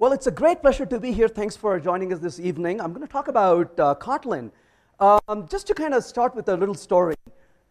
Well, it's a great pleasure to be here. Thanks for joining us this evening. I'm going to talk about uh, Kotlin. Um, just to kind of start with a little story.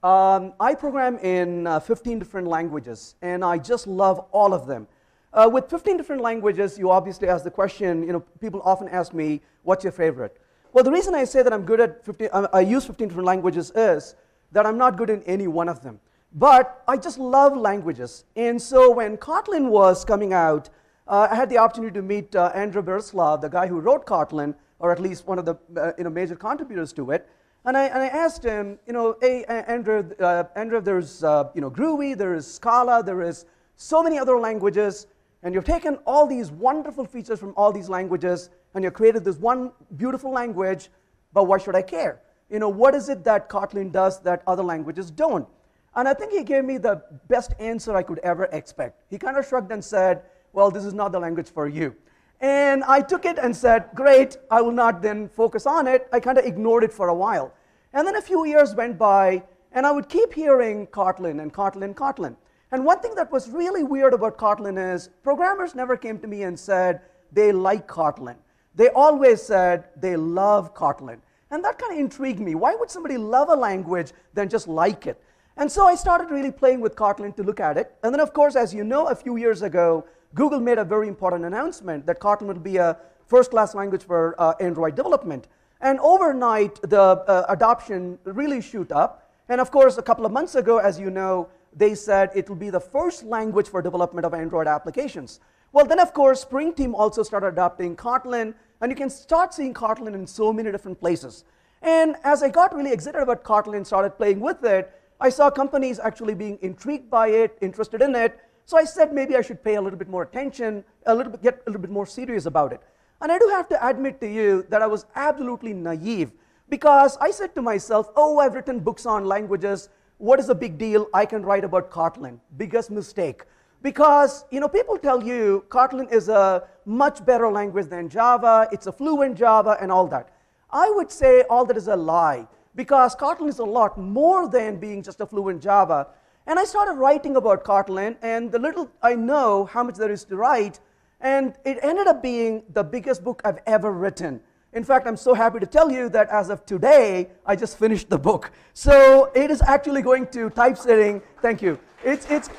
Um, I program in uh, 15 different languages, and I just love all of them. Uh, with 15 different languages, you obviously ask the question, you know, people often ask me, what's your favorite? Well, the reason I say that I'm good at 15, uh, I use 15 different languages is that I'm not good in any one of them. But I just love languages. And so when Kotlin was coming out, uh, I had the opportunity to meet uh, Andrew Breslav, the guy who wrote Kotlin, or at least one of the uh, you know, major contributors to it. And I, and I asked him, you know, hey, Andrew, uh, Andrew there's uh, you know, Groovy, there is Scala, there is so many other languages, and you've taken all these wonderful features from all these languages, and you've created this one beautiful language, but why should I care? You know, what is it that Kotlin does that other languages don't? And I think he gave me the best answer I could ever expect. He kind of shrugged and said, well, this is not the language for you. And I took it and said, great, I will not then focus on it. I kind of ignored it for a while. And then a few years went by, and I would keep hearing Kotlin and Kotlin, Kotlin. And one thing that was really weird about Kotlin is programmers never came to me and said they like Kotlin. They always said they love Kotlin. And that kind of intrigued me. Why would somebody love a language than just like it? And so I started really playing with Kotlin to look at it. And then, of course, as you know, a few years ago, Google made a very important announcement that Kotlin would be a first-class language for uh, Android development. And overnight, the uh, adoption really shoot up. And of course, a couple of months ago, as you know, they said it will be the first language for development of Android applications. Well, then, of course, Spring Team also started adopting Kotlin, and you can start seeing Kotlin in so many different places. And as I got really excited about Kotlin and started playing with it, I saw companies actually being intrigued by it, interested in it, so I said maybe I should pay a little bit more attention, a little bit, get a little bit more serious about it. And I do have to admit to you that I was absolutely naive because I said to myself, oh, I've written books on languages. What is the big deal? I can write about Kotlin. Biggest mistake. Because, you know, people tell you Kotlin is a much better language than Java, it's a fluent Java, and all that. I would say all that is a lie because Kotlin is a lot more than being just a fluent Java. And I started writing about Kotlin, and the little I know how much there is to write, and it ended up being the biggest book I've ever written. In fact, I'm so happy to tell you that as of today, I just finished the book. So it is actually going to typesetting. Thank you. It's, it's,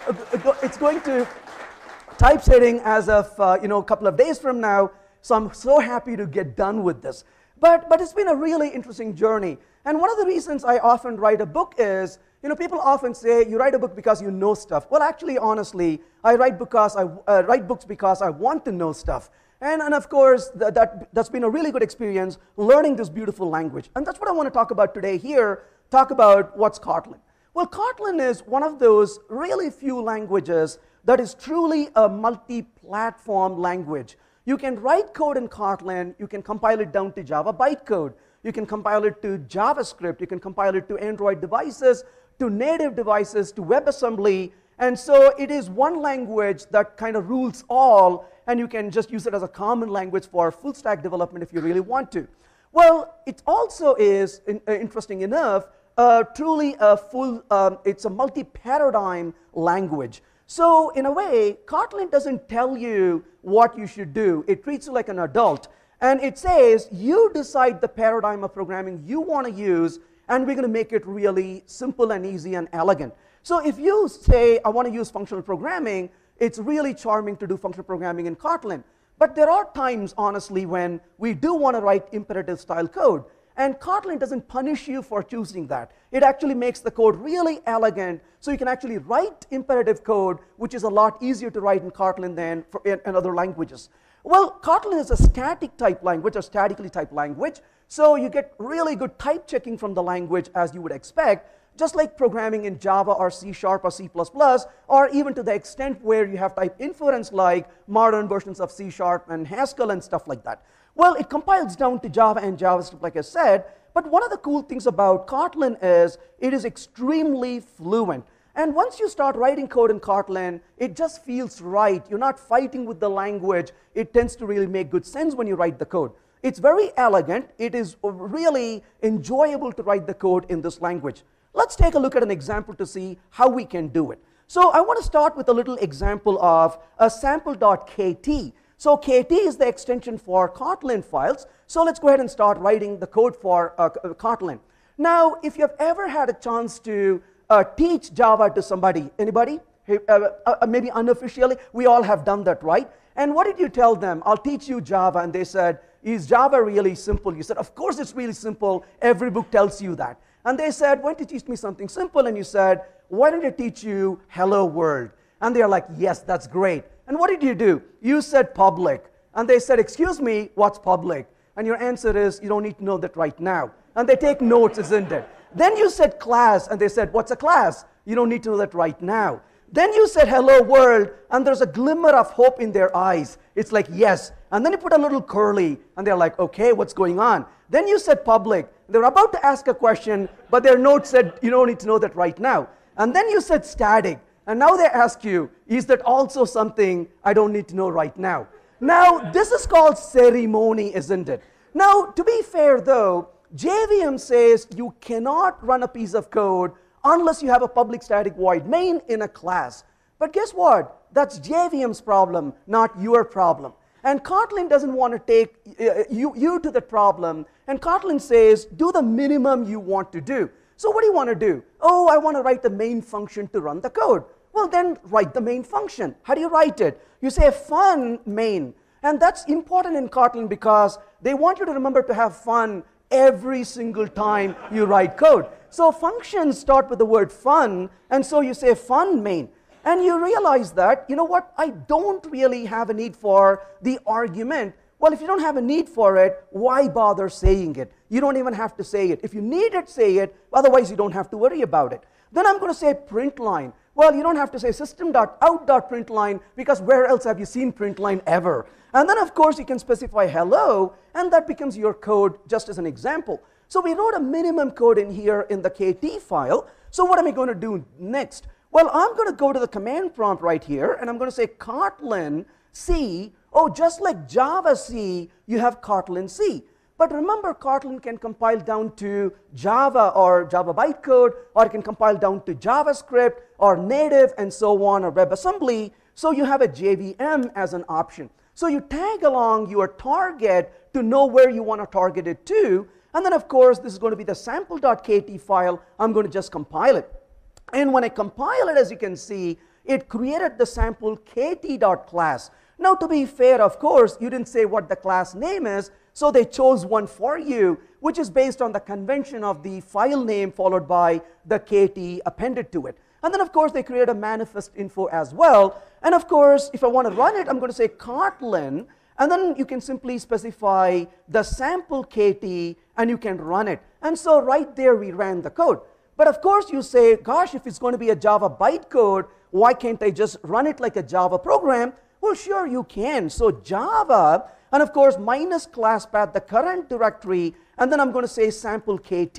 it's going to typesetting as of uh, you know, a couple of days from now. So I'm so happy to get done with this. But, but it's been a really interesting journey. And one of the reasons I often write a book is, you know, people often say you write a book because you know stuff. Well, actually, honestly, I write, because I, uh, write books because I want to know stuff. And, and of course, that, that, that's been a really good experience learning this beautiful language. And that's what I want to talk about today here, talk about what's Kotlin. Well, Kotlin is one of those really few languages that is truly a multi-platform language. You can write code in Kotlin, you can compile it down to Java bytecode. You can compile it to JavaScript. You can compile it to Android devices, to native devices, to WebAssembly. And so it is one language that kind of rules all, and you can just use it as a common language for full stack development if you really want to. Well, it also is, in, uh, interesting enough, uh, truly a full, um, it's a multi-paradigm language. So in a way, Kotlin doesn't tell you what you should do. It treats you like an adult. And it says, you decide the paradigm of programming you want to use, and we're going to make it really simple and easy and elegant. So if you say, I want to use functional programming, it's really charming to do functional programming in Kotlin. But there are times, honestly, when we do want to write imperative style code. And Kotlin doesn't punish you for choosing that. It actually makes the code really elegant, so you can actually write imperative code, which is a lot easier to write in Kotlin than in, in other languages. Well, Kotlin is a static type language, a statically typed language, so you get really good type checking from the language as you would expect, just like programming in Java or C Sharp or C++, or even to the extent where you have type inference like modern versions of C Sharp and Haskell and stuff like that. Well, it compiles down to Java and JavaScript, like I said, but one of the cool things about Kotlin is it is extremely fluent. And once you start writing code in Kotlin, it just feels right. You're not fighting with the language. It tends to really make good sense when you write the code. It's very elegant. It is really enjoyable to write the code in this language. Let's take a look at an example to see how we can do it. So I want to start with a little example of a sample.kt. So KT is the extension for Kotlin files. So let's go ahead and start writing the code for uh, Kotlin. Now, if you've ever had a chance to uh, teach Java to somebody, anybody? Uh, uh, maybe unofficially, we all have done that, right? And what did you tell them? I'll teach you Java. And they said, Is Java really simple? You said, Of course it's really simple. Every book tells you that. And they said, Why don't you teach me something simple? And you said, Why don't I teach you Hello World? And they're like, Yes, that's great. And what did you do? You said public. And they said, Excuse me, what's public? And your answer is, You don't need to know that right now. And they take notes, isn't it? Then you said class, and they said, What's a class? You don't need to know that right now. Then you said, Hello, world, and there's a glimmer of hope in their eyes. It's like, Yes. And then you put a little curly, and they're like, Okay, what's going on? Then you said public. They're about to ask a question, but their note said, You don't need to know that right now. And then you said static. And now they ask you, Is that also something I don't need to know right now? Now, this is called ceremony, isn't it? Now, to be fair though, JVM says you cannot run a piece of code unless you have a public static void main in a class. But guess what? That's JVM's problem, not your problem. And Kotlin doesn't want to take uh, you, you to the problem. And Kotlin says, do the minimum you want to do. So what do you want to do? Oh, I want to write the main function to run the code. Well, then write the main function. How do you write it? You say fun main. And that's important in Kotlin because they want you to remember to have fun every single time you write code. So functions start with the word fun, and so you say fun main. And you realize that, you know what, I don't really have a need for the argument. Well, if you don't have a need for it, why bother saying it? You don't even have to say it. If you need it, say it. Otherwise, you don't have to worry about it. Then I'm going to say print line. Well, you don't have to say system.out.println because where else have you seen println ever? And then, of course, you can specify hello, and that becomes your code just as an example. So we wrote a minimum code in here in the KT file. So what am I going to do next? Well, I'm going to go to the command prompt right here, and I'm going to say Kotlin C. Oh, just like Java C, you have Kotlin C. But remember, Kotlin can compile down to Java or Java bytecode, or it can compile down to JavaScript or native and so on, or WebAssembly. So you have a JVM as an option. So you tag along your target to know where you want to target it to, and then, of course, this is going to be the sample.kt file. I'm going to just compile it. And when I compile it, as you can see, it created the sample kt.class. Now, to be fair, of course, you didn't say what the class name is, so they chose one for you, which is based on the convention of the file name followed by the kt appended to it. And then, of course, they create a manifest info as well. And of course, if I want to run it, I'm going to say Kotlin and then you can simply specify the sample KT and you can run it. And so right there we ran the code. But of course you say, gosh, if it's going to be a Java bytecode, why can't I just run it like a Java program? Well, sure you can. So Java, and of course minus class path, the current directory, and then I'm going to say sample KT,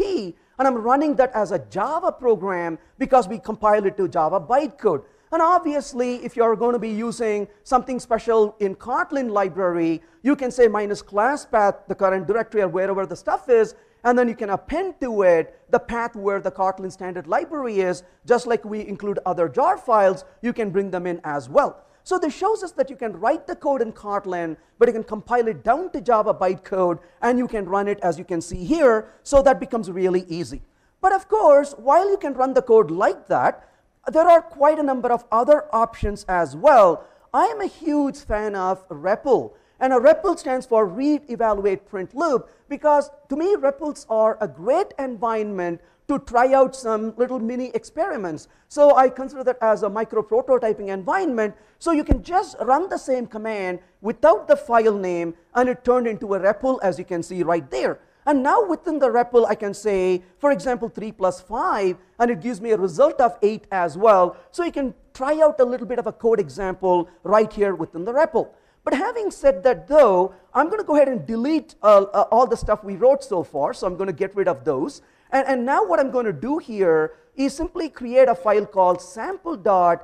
and I'm running that as a Java program because we compile it to Java bytecode. And obviously, if you're going to be using something special in Kotlin library, you can say minus class path, the current directory or wherever the stuff is, and then you can append to it the path where the Kotlin standard library is, just like we include other jar files, you can bring them in as well. So this shows us that you can write the code in Kotlin, but you can compile it down to Java bytecode, and you can run it as you can see here, so that becomes really easy. But of course, while you can run the code like that, there are quite a number of other options as well. I am a huge fan of REPL. And a REPL stands for read, evaluate, print loop because to me REPLs are a great environment to try out some little mini experiments. So I consider that as a micro prototyping environment. So you can just run the same command without the file name and it turned into a REPL as you can see right there. And now within the REPL, I can say, for example, 3 plus 5, and it gives me a result of 8 as well. So you can try out a little bit of a code example right here within the REPL. But having said that, though, I'm going to go ahead and delete uh, uh, all the stuff we wrote so far. So I'm going to get rid of those. And, and now what I'm going to do here is simply create a file called sample.kts.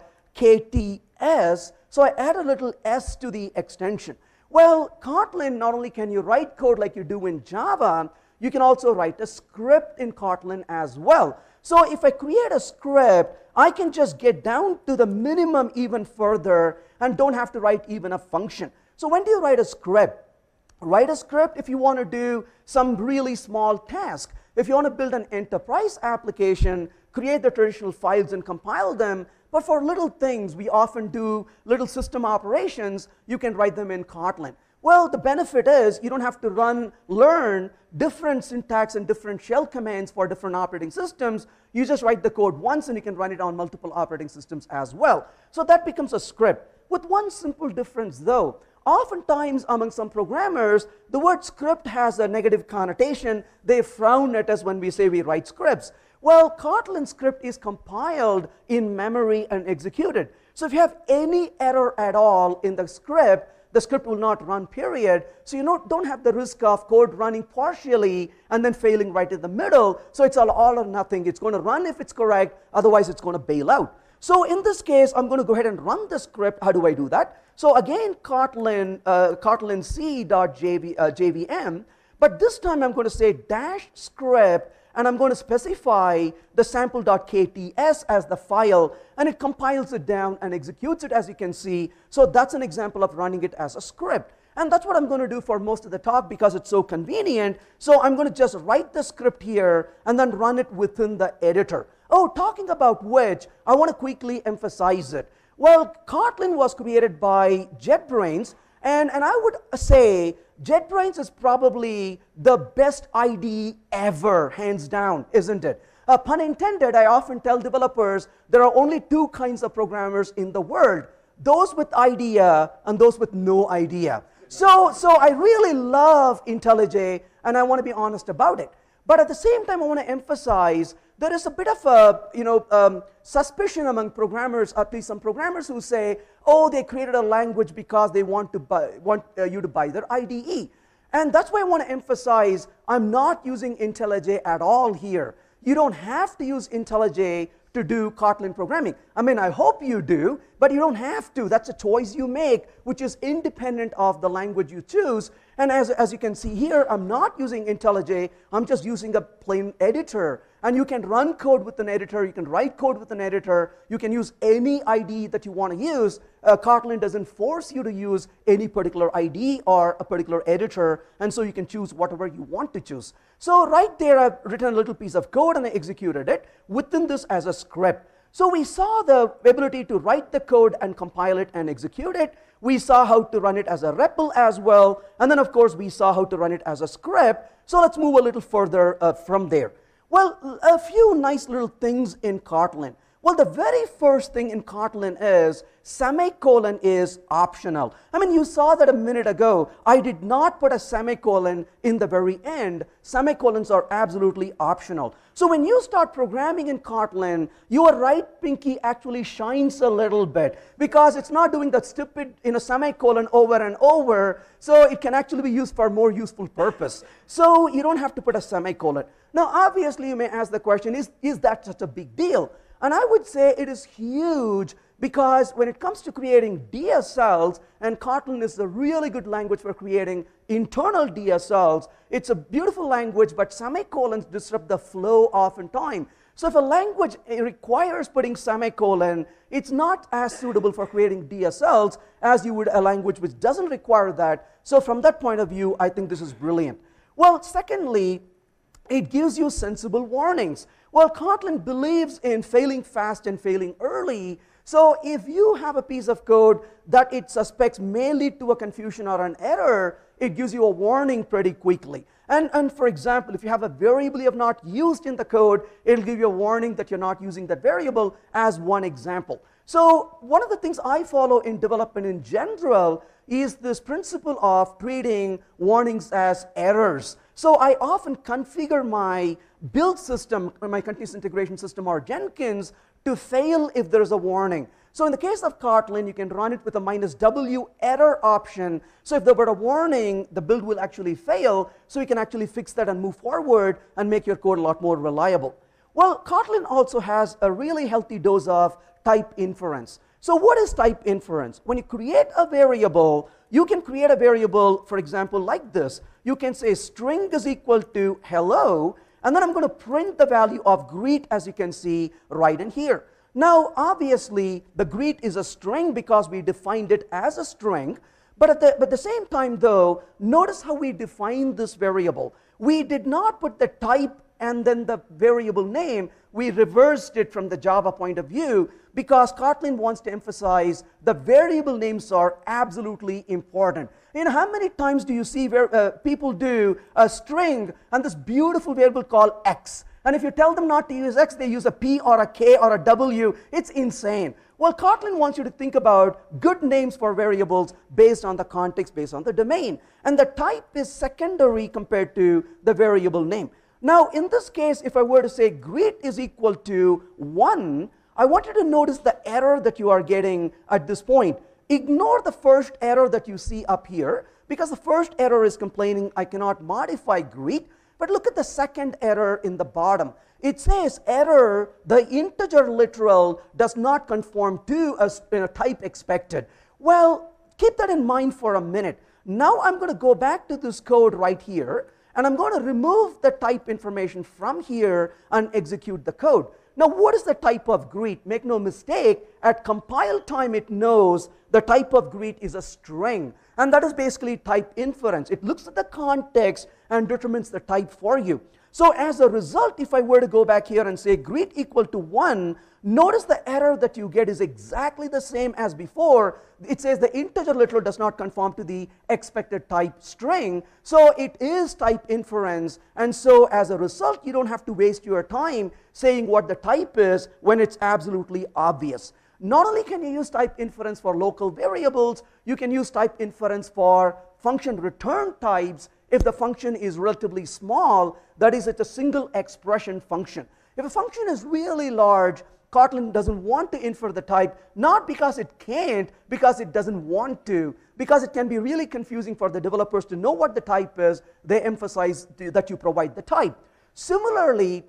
So I add a little s to the extension. Well, Kotlin, not only can you write code like you do in Java, you can also write a script in Kotlin as well. So if I create a script, I can just get down to the minimum even further and don't have to write even a function. So when do you write a script? Write a script if you want to do some really small task. If you want to build an enterprise application, create the traditional files and compile them. But for little things, we often do little system operations, you can write them in Kotlin. Well, the benefit is you don't have to run, learn different syntax and different shell commands for different operating systems. You just write the code once and you can run it on multiple operating systems as well. So that becomes a script. With one simple difference though, oftentimes among some programmers, the word script has a negative connotation. They frown at us when we say we write scripts. Well, Kotlin script is compiled in memory and executed. So if you have any error at all in the script, the script will not run, period. So you don't have the risk of code running partially and then failing right in the middle. So it's all, all or nothing. It's going to run if it's correct, otherwise it's going to bail out. So in this case, I'm going to go ahead and run the script. How do I do that? So again, Kotlin, uh, Kotlin C.jvm, uh, JVM, but this time I'm going to say dash script and I'm going to specify the sample.kts as the file, and it compiles it down and executes it, as you can see. So that's an example of running it as a script. And that's what I'm going to do for most of the talk because it's so convenient. So I'm going to just write the script here and then run it within the editor. Oh, talking about which, I want to quickly emphasize it. Well, Kotlin was created by JetBrains, and, and I would say JetBrains is probably the best IDE ever, hands down, isn't it? Uh, pun intended, I often tell developers there are only two kinds of programmers in the world those with idea and those with no idea. So, so I really love IntelliJ and I want to be honest about it. But at the same time, I want to emphasize there is a bit of a you know, um, suspicion among programmers, at least some programmers who say, oh, they created a language because they want, to buy, want uh, you to buy their IDE. And that's why I want to emphasize I'm not using IntelliJ at all here. You don't have to use IntelliJ to do Kotlin programming. I mean, I hope you do, but you don't have to. That's a choice you make, which is independent of the language you choose. And as, as you can see here, I'm not using IntelliJ. I'm just using a plain editor. And you can run code with an editor. You can write code with an editor. You can use any ID that you want to use. Uh, Kotlin doesn't force you to use any particular ID or a particular editor. And so you can choose whatever you want to choose. So right there, I've written a little piece of code and I executed it within this as a script. So we saw the ability to write the code and compile it and execute it. We saw how to run it as a REPL as well. And then, of course, we saw how to run it as a script. So let's move a little further uh, from there. Well, a few nice little things in Kotlin. Well, the very first thing in Kotlin is semicolon is optional. I mean, you saw that a minute ago. I did not put a semicolon in the very end. Semicolons are absolutely optional. So when you start programming in Kotlin, your right pinky actually shines a little bit because it's not doing that stupid you know, semicolon over and over. So it can actually be used for more useful purpose. So you don't have to put a semicolon. Now, obviously, you may ask the question, is, is that such a big deal? And I would say it is huge because when it comes to creating DSLs, and Kotlin is a really good language for creating internal DSLs, it's a beautiful language, but semicolons disrupt the flow oftentimes. So if a language eh, requires putting semicolon, it's not as suitable for creating DSLs as you would a language which doesn't require that. So from that point of view, I think this is brilliant. Well, secondly, it gives you sensible warnings. Well, Kotlin believes in failing fast and failing early. So if you have a piece of code that it suspects may lead to a confusion or an error, it gives you a warning pretty quickly. And, and for example, if you have a variable you have not used in the code, it'll give you a warning that you're not using that variable as one example. So one of the things I follow in development in general is this principle of treating warnings as errors. So I often configure my build system, my continuous integration system or Jenkins to fail if there's a warning. So in the case of Kotlin, you can run it with a minus W error option. So if there were a warning, the build will actually fail. So you can actually fix that and move forward and make your code a lot more reliable. Well, Kotlin also has a really healthy dose of type inference. So what is type inference? When you create a variable, you can create a variable, for example, like this. You can say string is equal to hello, and then I'm going to print the value of greet, as you can see right in here. Now, obviously, the greet is a string because we defined it as a string. But at, the, but the same time, though, notice how we define this variable. We did not put the type and then the variable name. We reversed it from the Java point of view because Kotlin wants to emphasize the variable names are absolutely important. You know, how many times do you see where, uh, people do a string and this beautiful variable called x? And if you tell them not to use x, they use a p or a k or a w. It's insane. Well, Kotlin wants you to think about good names for variables based on the context, based on the domain. And the type is secondary compared to the variable name. Now, in this case, if I were to say greet is equal to 1, I want you to notice the error that you are getting at this point. Ignore the first error that you see up here because the first error is complaining I cannot modify greet. But look at the second error in the bottom. It says error, the integer literal does not conform to a, a type expected. Well, keep that in mind for a minute. Now I'm going to go back to this code right here, and I'm going to remove the type information from here and execute the code. Now, what is the type of greet? Make no mistake, at compile time it knows the type of greet is a string. And that is basically type inference. It looks at the context and determines the type for you. So as a result, if I were to go back here and say greet equal to 1, notice the error that you get is exactly the same as before. It says the integer literal does not conform to the expected type string. So it is type inference. And so as a result, you don't have to waste your time saying what the type is when it's absolutely obvious. Not only can you use type inference for local variables, you can use type inference for function return types if the function is relatively small, that is, it's a single expression function. If a function is really large, Kotlin doesn't want to infer the type, not because it can't, because it doesn't want to, because it can be really confusing for the developers to know what the type is. They emphasize that you provide the type. Similarly,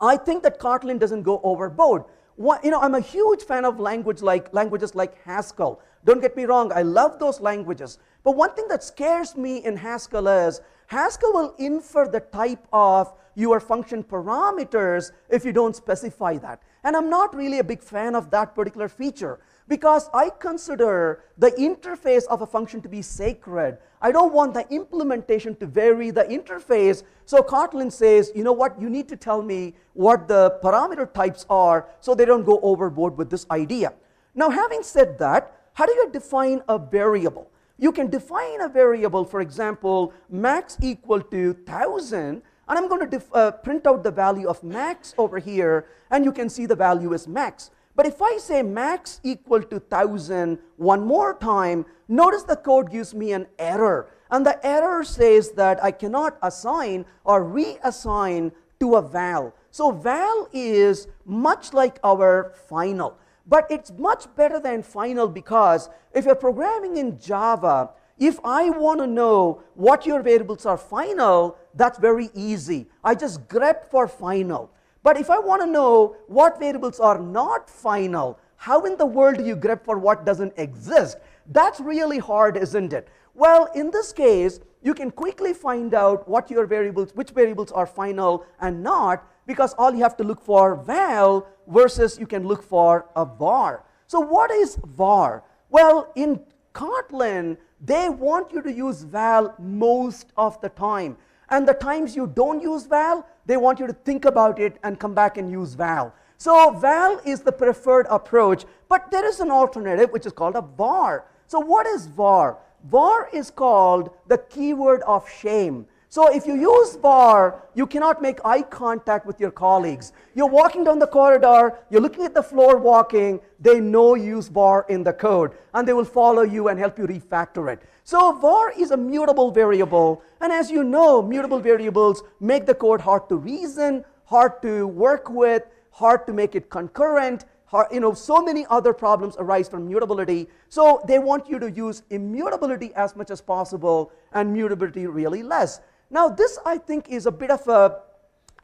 I think that Kotlin doesn't go overboard. What, you know, I'm a huge fan of language like, languages like Haskell. Don't get me wrong, I love those languages. But one thing that scares me in Haskell is Haskell will infer the type of your function parameters if you don't specify that. And I'm not really a big fan of that particular feature because I consider the interface of a function to be sacred. I don't want the implementation to vary the interface. So Kotlin says, you know what, you need to tell me what the parameter types are so they don't go overboard with this idea. Now, having said that, how do you define a variable? You can define a variable, for example, max equal to 1000, and I'm going to uh, print out the value of max over here, and you can see the value is max. But if I say max equal to 1000 one more time, notice the code gives me an error. And the error says that I cannot assign or reassign to a val. So val is much like our final. But it's much better than final because if you're programming in Java, if I want to know what your variables are final, that's very easy. I just grep for final. But if I want to know what variables are not final, how in the world do you grep for what doesn't exist? That's really hard, isn't it? Well, in this case, you can quickly find out what your variables, which variables are final and not, because all you have to look for val versus you can look for a var. So what is var? Well, in Kotlin, they want you to use val most of the time. And the times you don't use val, they want you to think about it and come back and use val. So val is the preferred approach, but there is an alternative which is called a var. So what is var? var is called the keyword of shame. So if you use var, you cannot make eye contact with your colleagues. You're walking down the corridor, you're looking at the floor walking, they know you use var in the code, and they will follow you and help you refactor it. So var is a mutable variable, and as you know, mutable variables make the code hard to reason, hard to work with, hard to make it concurrent, you know, so many other problems arise from mutability. So they want you to use immutability as much as possible and mutability really less. Now, this I think is a bit of a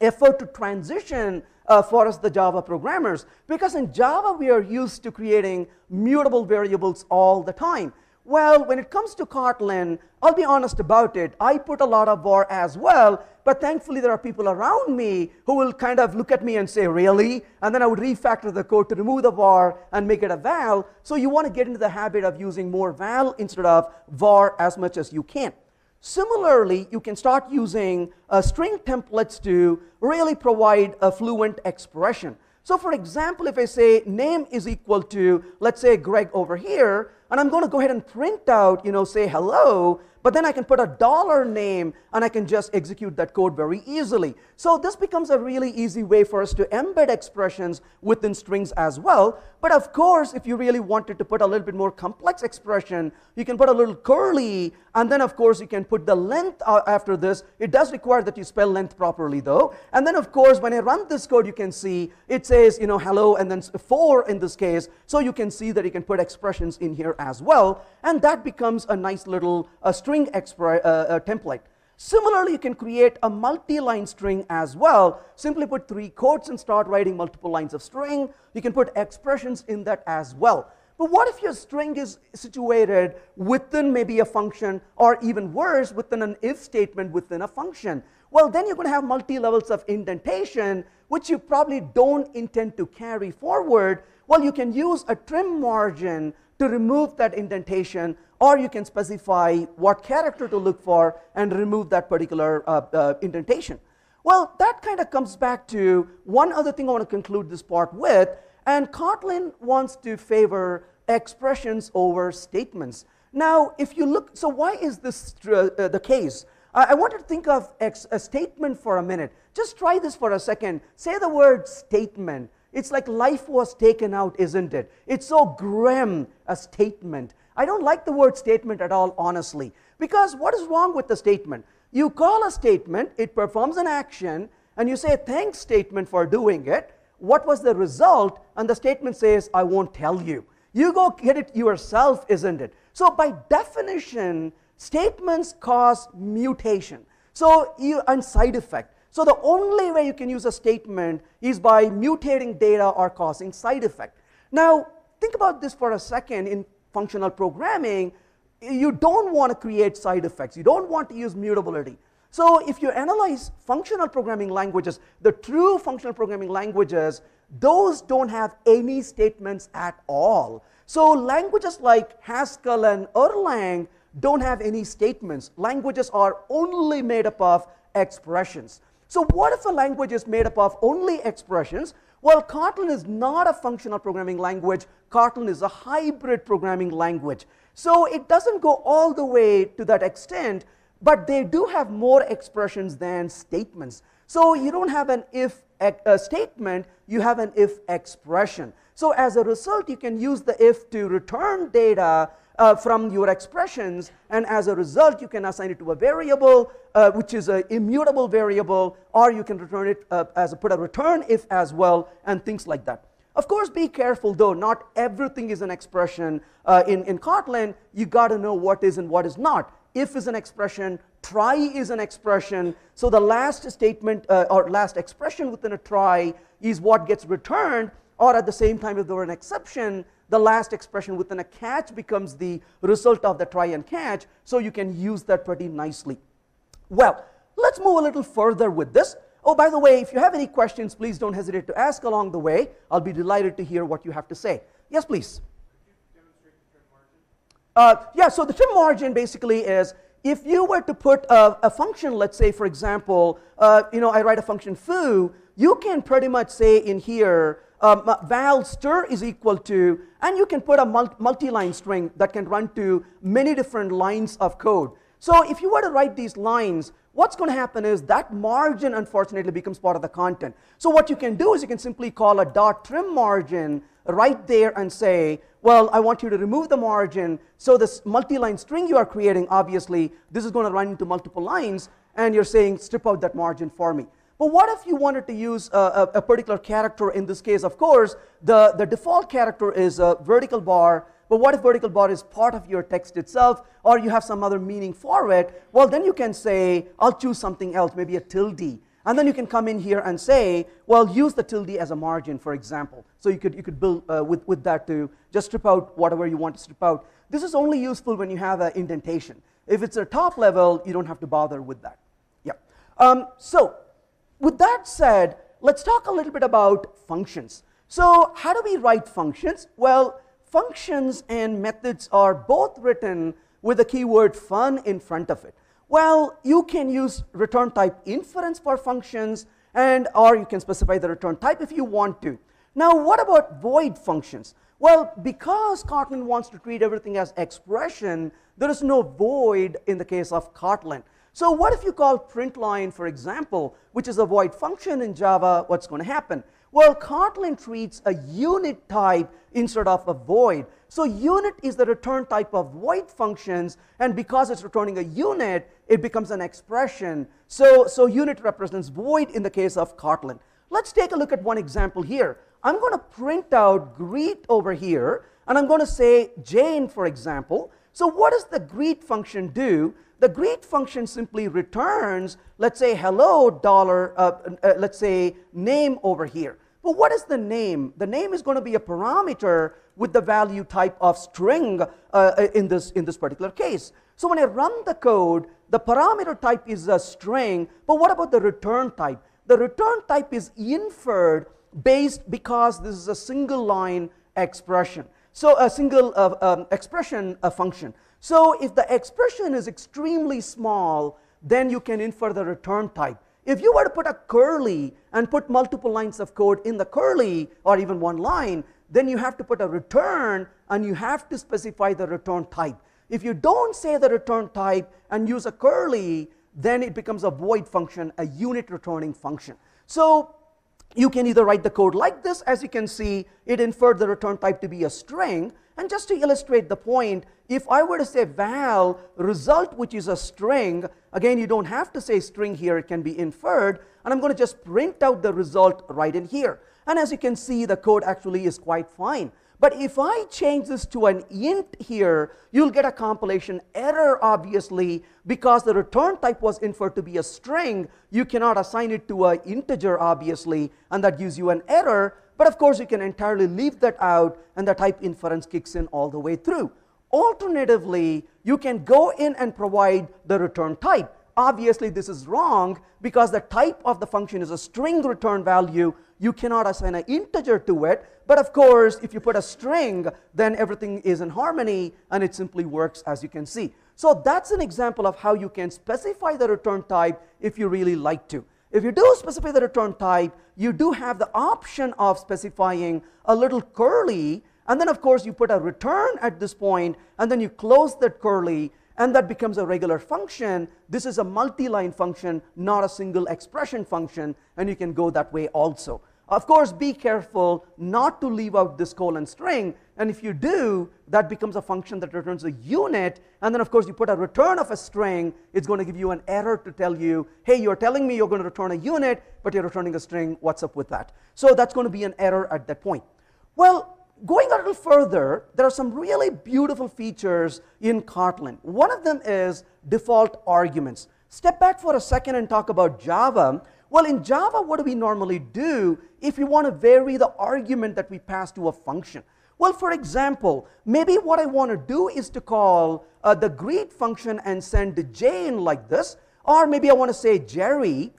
effort to transition uh, for us, the Java programmers, because in Java we are used to creating mutable variables all the time. Well, when it comes to Kotlin, I'll be honest about it. I put a lot of var as well, but thankfully there are people around me who will kind of look at me and say, really? And then I would refactor the code to remove the var and make it a val. So you want to get into the habit of using more val instead of var as much as you can. Similarly, you can start using uh, string templates to really provide a fluent expression. So for example, if I say name is equal to, let's say Greg over here, and I'm going to go ahead and print out, you know, say hello, but then I can put a dollar name and I can just execute that code very easily. So this becomes a really easy way for us to embed expressions within strings as well. But of course, if you really wanted to put a little bit more complex expression, you can put a little curly, and then of course you can put the length uh, after this. It does require that you spell length properly though. And then of course, when I run this code, you can see it says, you know, hello, and then four in this case. So you can see that you can put expressions in here as well. And that becomes a nice little uh, string uh, uh, template. Similarly, you can create a multi-line string as well. Simply put three quotes and start writing multiple lines of string. You can put expressions in that as well. But what if your string is situated within maybe a function or even worse, within an if statement within a function? Well, then you're going to have multi-levels of indentation, which you probably don't intend to carry forward. Well, you can use a trim margin to remove that indentation or you can specify what character to look for and remove that particular uh, uh, indentation. Well, that kind of comes back to one other thing I want to conclude this part with, and Kotlin wants to favor expressions over statements. Now, if you look, so why is this uh, the case? I want to think of a statement for a minute. Just try this for a second. Say the word statement. It's like life was taken out, isn't it? It's so grim a statement. I don't like the word statement at all, honestly. Because what is wrong with the statement? You call a statement, it performs an action, and you say thanks statement for doing it. What was the result? And the statement says, I won't tell you. You go get it yourself, isn't it? So by definition, statements cause mutation. So you and side effect. So the only way you can use a statement is by mutating data or causing side effect. Now, think about this for a second in functional programming. You don't want to create side effects. You don't want to use mutability. So if you analyze functional programming languages, the true functional programming languages, those don't have any statements at all. So languages like Haskell and Erlang don't have any statements. Languages are only made up of expressions. So what if a language is made up of only expressions? Well, Kotlin is not a functional programming language. Kotlin is a hybrid programming language. So it doesn't go all the way to that extent, but they do have more expressions than statements. So you don't have an if uh, statement, you have an if expression. So as a result, you can use the if to return data uh, from your expressions, and as a result, you can assign it to a variable, uh, which is an immutable variable, or you can return it uh, as a, put a return if as well, and things like that. Of course, be careful though, not everything is an expression. Uh, in, in Kotlin, you got to know what is and what is not. If is an expression, try is an expression. So the last statement uh, or last expression within a try is what gets returned, or at the same time, if there were an exception, the last expression within a catch becomes the result of the try and catch, so you can use that pretty nicely. Well, let's move a little further with this. Oh, by the way, if you have any questions, please don't hesitate to ask along the way. I'll be delighted to hear what you have to say. Yes, please. Uh, yeah, so the trim margin basically is if you were to put a, a function, let's say, for example, uh, you know, I write a function foo, you can pretty much say in here, um, val stir is equal to, and you can put a multi-line string that can run to many different lines of code. So if you were to write these lines, what's going to happen is that margin unfortunately becomes part of the content. So what you can do is you can simply call a dot trim margin right there and say, well, I want you to remove the margin. So this multi-line string you are creating, obviously, this is going to run into multiple lines, and you're saying strip out that margin for me. But what if you wanted to use a, a, particular character? In this case, of course, the, the default character is a vertical bar. But what if vertical bar is part of your text itself, or you have some other meaning for it? Well, then you can say, I'll choose something else, maybe a tilde. And then you can come in here and say, well, use the tilde as a margin, for example. So you could, you could build uh, with, with that to just strip out whatever you want to strip out. This is only useful when you have an indentation. If it's a top level, you don't have to bother with that. Yeah. Um, so with that said, let's talk a little bit about functions. So how do we write functions? Well, functions and methods are both written with the keyword fun in front of it. Well, you can use return type inference for functions and or you can specify the return type if you want to. Now, what about void functions? Well, because Kotlin wants to treat everything as expression, there is no void in the case of Kotlin. So what if you call println, for example, which is a void function in Java, what's going to happen? Well, Kotlin treats a unit type instead of a void. So unit is the return type of void functions, and because it's returning a unit, it becomes an expression. So, so unit represents void in the case of Kotlin. Let's take a look at one example here. I'm going to print out greet over here, and I'm going to say Jane, for example. So what does the greet function do? The greet function simply returns, let's say hello dollar, uh, uh, let's say name over here. But what is the name? The name is going to be a parameter with the value type of string uh, in, this, in this particular case. So when I run the code, the parameter type is a string, but what about the return type? The return type is inferred based because this is a single line expression. So a single uh, um, expression function. So if the expression is extremely small, then you can infer the return type. If you were to put a curly and put multiple lines of code in the curly or even one line, then you have to put a return and you have to specify the return type. If you don't say the return type and use a curly, then it becomes a void function, a unit returning function. So you can either write the code like this, as you can see, it inferred the return type to be a string, and just to illustrate the point, if I were to say val result, which is a string, again, you don't have to say string here, it can be inferred, and I'm going to just print out the result right in here. And as you can see, the code actually is quite fine. But if I change this to an int here, you'll get a compilation error, obviously, because the return type was inferred to be a string. You cannot assign it to an integer, obviously, and that gives you an error. But of course, you can entirely leave that out, and the type inference kicks in all the way through. Alternatively, you can go in and provide the return type. Obviously, this is wrong because the type of the function is a string return value. You cannot assign an integer to it. But of course, if you put a string, then everything is in harmony and it simply works as you can see. So that's an example of how you can specify the return type if you really like to. If you do specify the return type, you do have the option of specifying a little curly and then of course you put a return at this point and then you close that curly and that becomes a regular function. This is a multi-line function, not a single expression function, and you can go that way also. Of course, be careful not to leave out this colon string, and if you do, that becomes a function that returns a unit, and then of course you put a return of a string, it's going to give you an error to tell you, hey, you're telling me you're going to return a unit, but you're returning a string, what's up with that? So that's going to be an error at that point. Well, Going a little further, there are some really beautiful features in Kotlin. One of them is default arguments. Step back for a second and talk about Java. Well, in Java, what do we normally do if we want to vary the argument that we pass to a function? Well, for example, maybe what I want to do is to call uh, the greet function and send Jane like this, or maybe I want to say Jerry,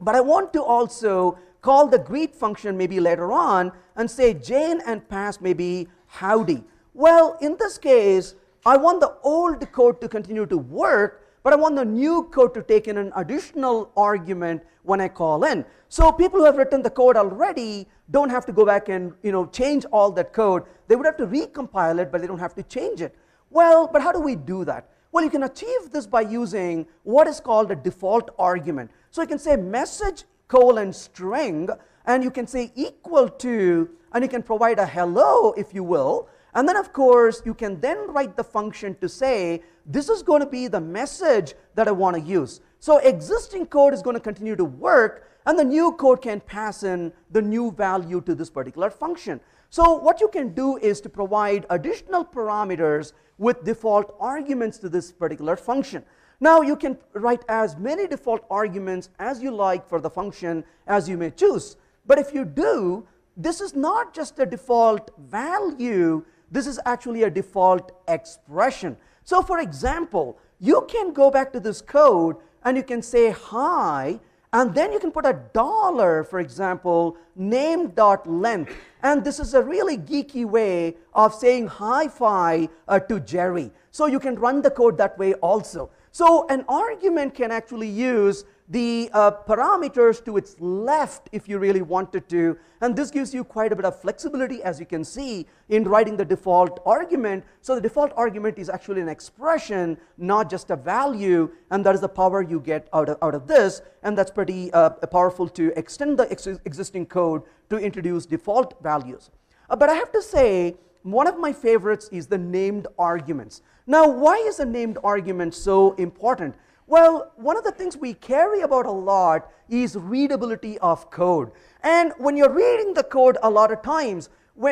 but I want to also call the greet function maybe later on and say Jane and pass maybe howdy. Well, in this case, I want the old code to continue to work, but I want the new code to take in an additional argument when I call in. So people who have written the code already don't have to go back and you know, change all that code. They would have to recompile it, but they don't have to change it. Well, but how do we do that? Well, you can achieve this by using what is called a default argument. So you can say message colon string, and you can say equal to, and you can provide a hello, if you will. And then, of course, you can then write the function to say, this is going to be the message that I want to use. So existing code is going to continue to work, and the new code can pass in the new value to this particular function. So what you can do is to provide additional parameters with default arguments to this particular function. Now you can write as many default arguments as you like for the function as you may choose. But if you do, this is not just a default value, this is actually a default expression. So for example, you can go back to this code and you can say hi and then you can put a dollar, for example, name.length. And this is a really geeky way of saying hi-fi uh, to Jerry. So you can run the code that way also. So an argument can actually use the uh, parameters to its left if you really wanted to. And this gives you quite a bit of flexibility as you can see in writing the default argument. So the default argument is actually an expression, not just a value. And that is the power you get out of, out of this. And that's pretty uh, powerful to extend the ex existing code to introduce default values. Uh, but I have to say, one of my favorites is the named arguments. Now, why is a named argument so important? Well, one of the things we carry about a lot is readability of code. And when you're reading the code a lot of times,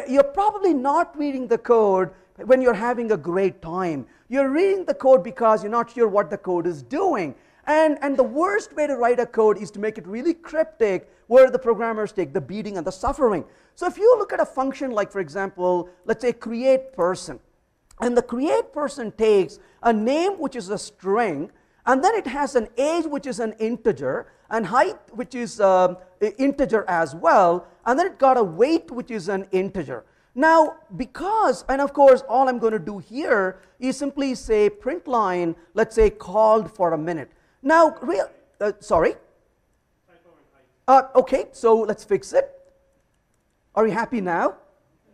you're probably not reading the code when you're having a great time. You're reading the code because you're not sure what the code is doing. And, and the worst way to write a code is to make it really cryptic where the programmers take the beating and the suffering. So if you look at a function like, for example, let's say create person, and the create person takes a name which is a string, and then it has an age, which is an integer, and height, which is um, integer as well. And then it got a weight, which is an integer. Now, because, and of course, all I'm going to do here is simply say print line, let's say called for a minute. Now, real, uh, sorry? Uh, okay, so let's fix it. Are you happy now?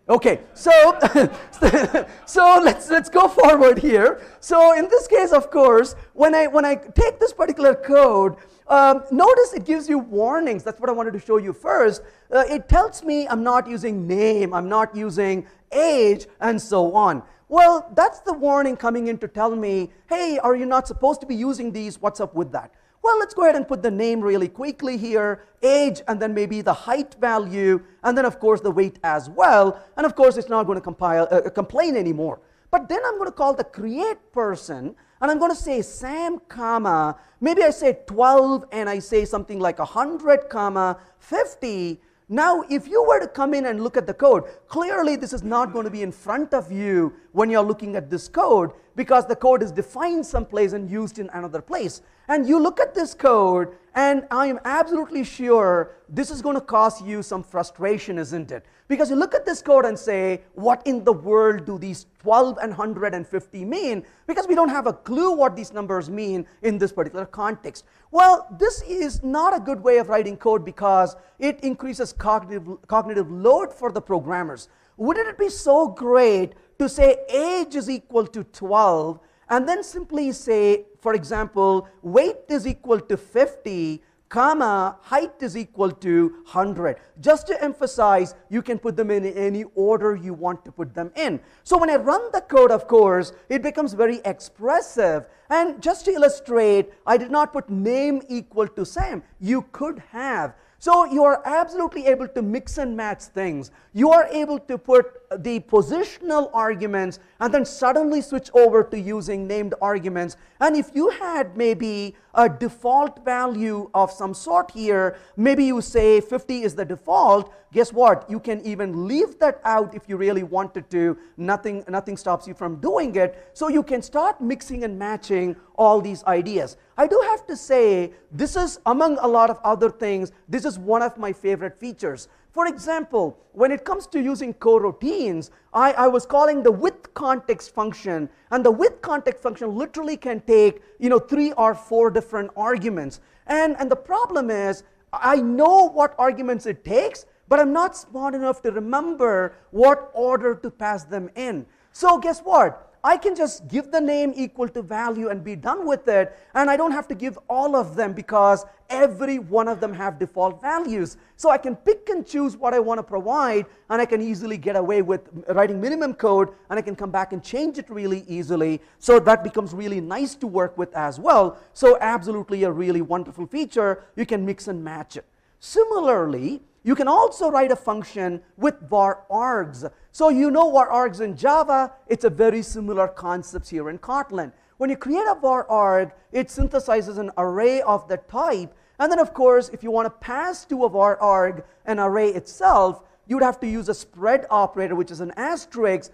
Okay, so, so let's, let's go forward here. So in this case, of course, when I, when I take this particular code, um, notice it gives you warnings. That's what I wanted to show you first. Uh, it tells me I'm not using name, I'm not using age, and so on. Well, that's the warning coming in to tell me, hey, are you not supposed to be using these? What's up with that? Well, let's go ahead and put the name really quickly here, age, and then maybe the height value, and then of course the weight as well. And of course, it's not going to compile, uh, complain anymore. But then I'm going to call the create person, and I'm going to say Sam, comma, maybe I say 12, and I say something like 100, comma, 50, now, if you were to come in and look at the code, clearly this is not going to be in front of you when you're looking at this code because the code is defined someplace and used in another place. And you look at this code, and I am absolutely sure this is going to cause you some frustration, isn't it? Because you look at this code and say, what in the world do these 12 and 150 mean? Because we don't have a clue what these numbers mean in this particular context. Well, this is not a good way of writing code because it increases cognitive, cognitive load for the programmers. Wouldn't it be so great to say age is equal to 12 and then simply say, for example, weight is equal to 50, comma, height is equal to 100. Just to emphasize, you can put them in any order you want to put them in. So when I run the code, of course, it becomes very expressive. And just to illustrate, I did not put name equal to Sam. You could have. So you are absolutely able to mix and match things. You are able to put the positional arguments and then suddenly switch over to using named arguments. And if you had maybe a default value of some sort here, maybe you say 50 is the default, guess what? You can even leave that out if you really wanted to. Nothing, nothing stops you from doing it. So you can start mixing and matching all these ideas. I do have to say, this is among a lot of other things, this is one of my favorite features. For example, when it comes to using coroutines, I, I, was calling the with context function, and the with context function literally can take you know, three or four different arguments. And, and the problem is, I know what arguments it takes, but I'm not smart enough to remember what order to pass them in. So guess what? I can just give the name equal to value and be done with it. And I don't have to give all of them because every one of them have default values. So I can pick and choose what I want to provide and I can easily get away with writing minimum code and I can come back and change it really easily. So that becomes really nice to work with as well. So absolutely a really wonderful feature. You can mix and match it. Similarly, you can also write a function with var args. So you know var args in Java, it's a very similar concept here in Kotlin. When you create a var arg, it synthesizes an array of the type. And then, of course, if you want to pass to a var arg an array itself, you would have to use a spread operator, which is an asterisk,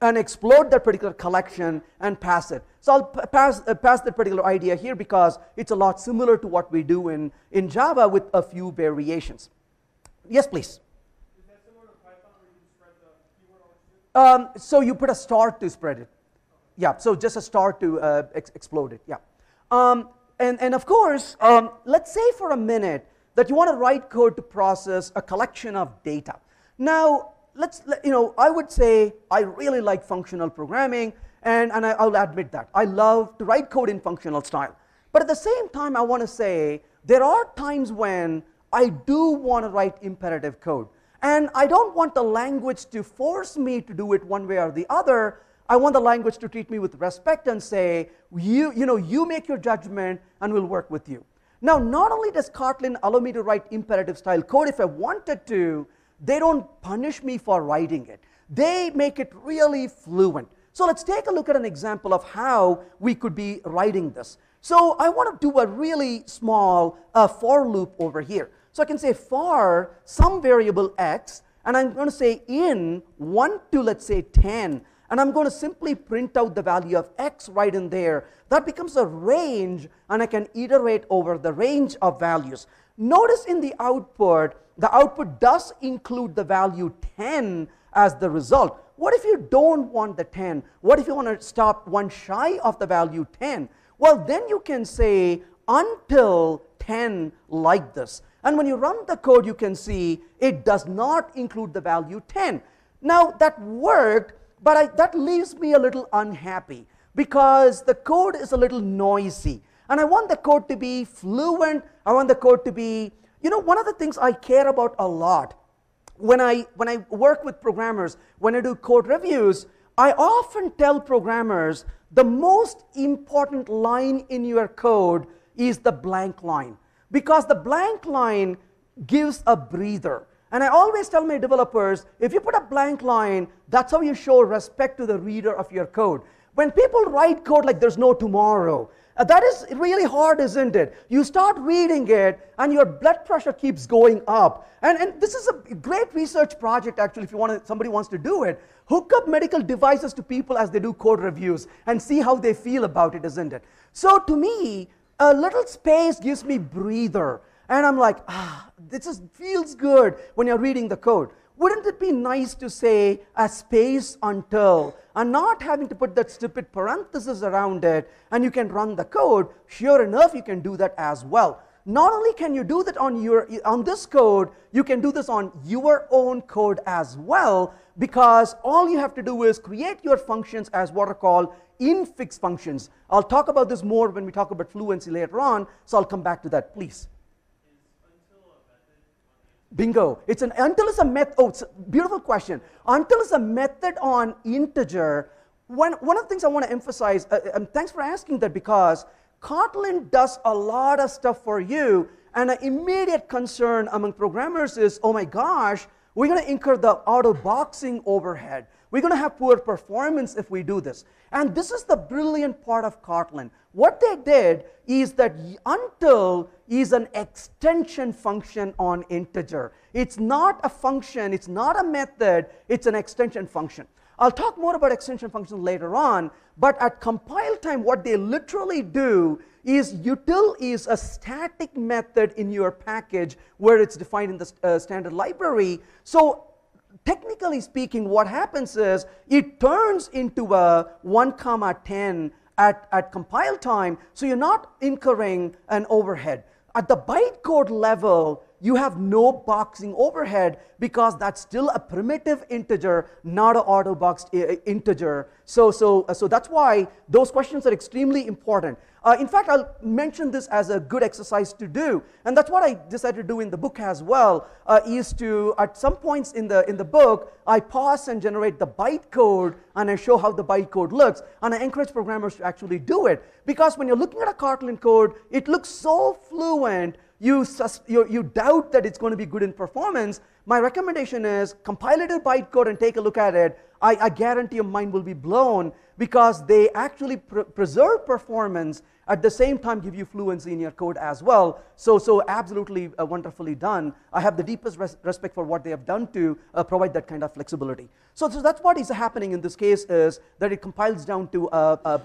and explode that particular collection and pass it. So I'll pass, uh, pass that particular idea here because it's a lot similar to what we do in, in Java with a few variations. Yes, please. Um, so you put a star to spread it. Yeah, so just a star to uh, ex explode it. Yeah. Um, and, and of course, um, let's say for a minute that you want to write code to process a collection of data. Now, let's, you know, I would say I really like functional programming, and, and I, I'll admit that. I love to write code in functional style. But at the same time, I want to say there are times when I do want to write imperative code. And I don't want the language to force me to do it one way or the other. I want the language to treat me with respect and say, you, you know, you make your judgment and we'll work with you. Now, not only does Kotlin allow me to write imperative style code if I wanted to, they don't punish me for writing it. They make it really fluent. So let's take a look at an example of how we could be writing this. So I want to do a really small uh, for loop over here. So I can say for some variable x, and I'm going to say in 1 to let's say 10, and I'm going to simply print out the value of x right in there. That becomes a range, and I can iterate over the range of values. Notice in the output, the output does include the value 10 as the result. What if you don't want the 10? What if you want to stop one shy of the value 10? Well, then you can say until 10 like this. And when you run the code, you can see it does not include the value 10. Now, that worked, but I, that leaves me a little unhappy because the code is a little noisy. And I want the code to be fluent. I want the code to be, you know, one of the things I care about a lot when I, when I work with programmers, when I do code reviews, I often tell programmers the most important line in your code is the blank line because the blank line gives a breather. And I always tell my developers, if you put a blank line, that's how you show respect to the reader of your code. When people write code like there's no tomorrow, uh, that is really hard, isn't it? You start reading it and your blood pressure keeps going up. And, and this is a great research project, actually, if you want to, somebody wants to do it. Hook up medical devices to people as they do code reviews and see how they feel about it, isn't it? So to me, a little space gives me breather. And I'm like, ah, this is, feels good when you're reading the code. Wouldn't it be nice to say a space until and not having to put that stupid parenthesis around it and you can run the code? Sure enough, you can do that as well. Not only can you do that on, your, on this code, you can do this on your own code as well because all you have to do is create your functions as what are called infix functions. I'll talk about this more when we talk about fluency later on, so I'll come back to that, please. Bingo. It's an until is a method. Oh, it's a beautiful question. Until is a method on integer. One, one of the things I want to emphasize, uh, and um, thanks for asking that because Kotlin does a lot of stuff for you, and an immediate concern among programmers is, oh my gosh, we're going to incur the auto boxing overhead. We're going to have poor performance if we do this. And this is the brilliant part of Kotlin. What they did is that until is an extension function on integer. It's not a function, it's not a method, it's an extension function. I'll talk more about extension functions later on, but at compile time, what they literally do is util is a static method in your package where it's defined in the uh, standard library. So technically speaking, what happens is it turns into a 1 comma 10 at, at compile time, so you're not incurring an overhead. At the bytecode level, you have no boxing overhead because that's still a primitive integer, not an auto-boxed uh, integer. So, so, uh, so that's why those questions are extremely important. Uh, in fact, I'll mention this as a good exercise to do, and that's what I decided to do in the book as well, uh, is to, at some points in the, in the book, I pause and generate the bytecode, and I show how the bytecode looks, and I encourage programmers to actually do it. Because when you're looking at a Kotlin code, it looks so fluent, you, you, you doubt that it's going to be good in performance. my recommendation is compile it in bytecode and take a look at it. I, I guarantee your mind will be blown because they actually pr preserve performance at the same time give you fluency in your code as well. So, so absolutely uh, wonderfully done. I have the deepest res respect for what they have done to uh, provide that kind of flexibility. So, so that's what is happening in this case is that it compiles down to a, a,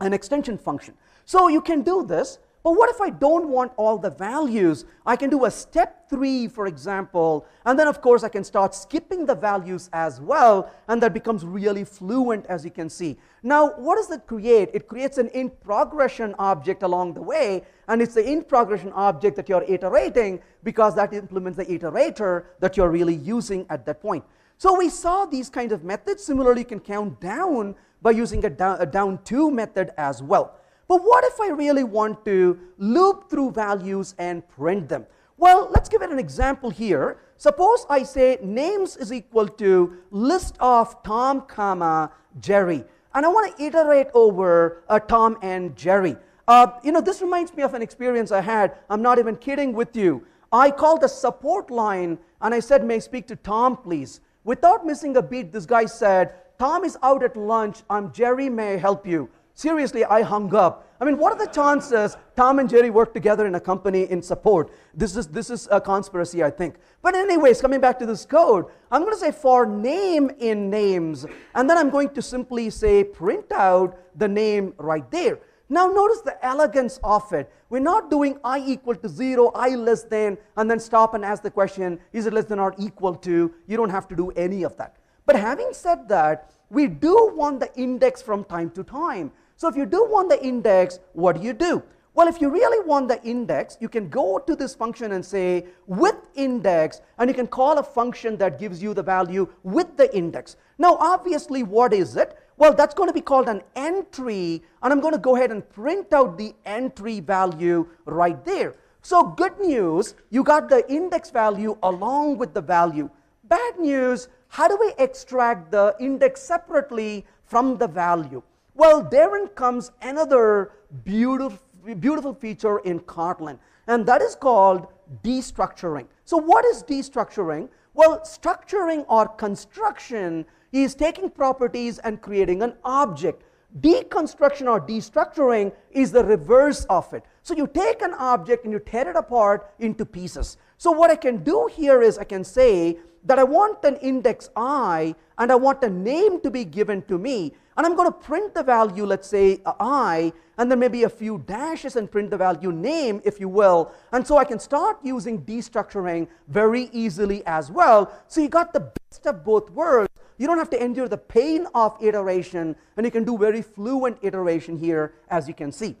an extension function. So you can do this. But what if I don't want all the values? I can do a step three, for example, and then of course I can start skipping the values as well, and that becomes really fluent as you can see. Now, what does it create? It creates an IntProgression object along the way, and it's the IntProgression object that you're iterating because that implements the iterator that you're really using at that point. So we saw these kinds of methods. Similarly, you can count down by using a down, a down to method as well. But what if I really want to loop through values and print them? Well, let's give it an example here. Suppose I say names is equal to list of Tom, comma, Jerry. And I want to iterate over uh, Tom and Jerry. Uh, you know, this reminds me of an experience I had. I'm not even kidding with you. I called the support line and I said, may I speak to Tom, please? Without missing a beat, this guy said, Tom is out at lunch. I'm Jerry. May I help you? Seriously, I hung up. I mean, what are the chances Tom and Jerry work together in a company in support? This is, this is a conspiracy, I think. But anyways, coming back to this code, I'm going to say for name in names, and then I'm going to simply say print out the name right there. Now notice the elegance of it. We're not doing i equal to 0, i less than, and then stop and ask the question, is it less than or equal to? You don't have to do any of that. But having said that, we do want the index from time to time. So if you do want the index, what do you do? Well, if you really want the index, you can go to this function and say with index, and you can call a function that gives you the value with the index. Now, obviously, what is it? Well, that's going to be called an entry, and I'm going to go ahead and print out the entry value right there. So good news, you got the index value along with the value. Bad news, how do we extract the index separately from the value? Well, therein comes another beautiful, beautiful feature in Kotlin, and that is called destructuring. So what is destructuring? Well, structuring or construction is taking properties and creating an object. Deconstruction or destructuring is the reverse of it. So you take an object and you tear it apart into pieces. So what I can do here is I can say that I want an index i and I want a name to be given to me. And I'm going to print the value, let's say i, and then maybe a few dashes and print the value name, if you will. And so I can start using destructuring very easily as well. So you got the best of both worlds. You don't have to endure the pain of iteration, and you can do very fluent iteration here, as you can see.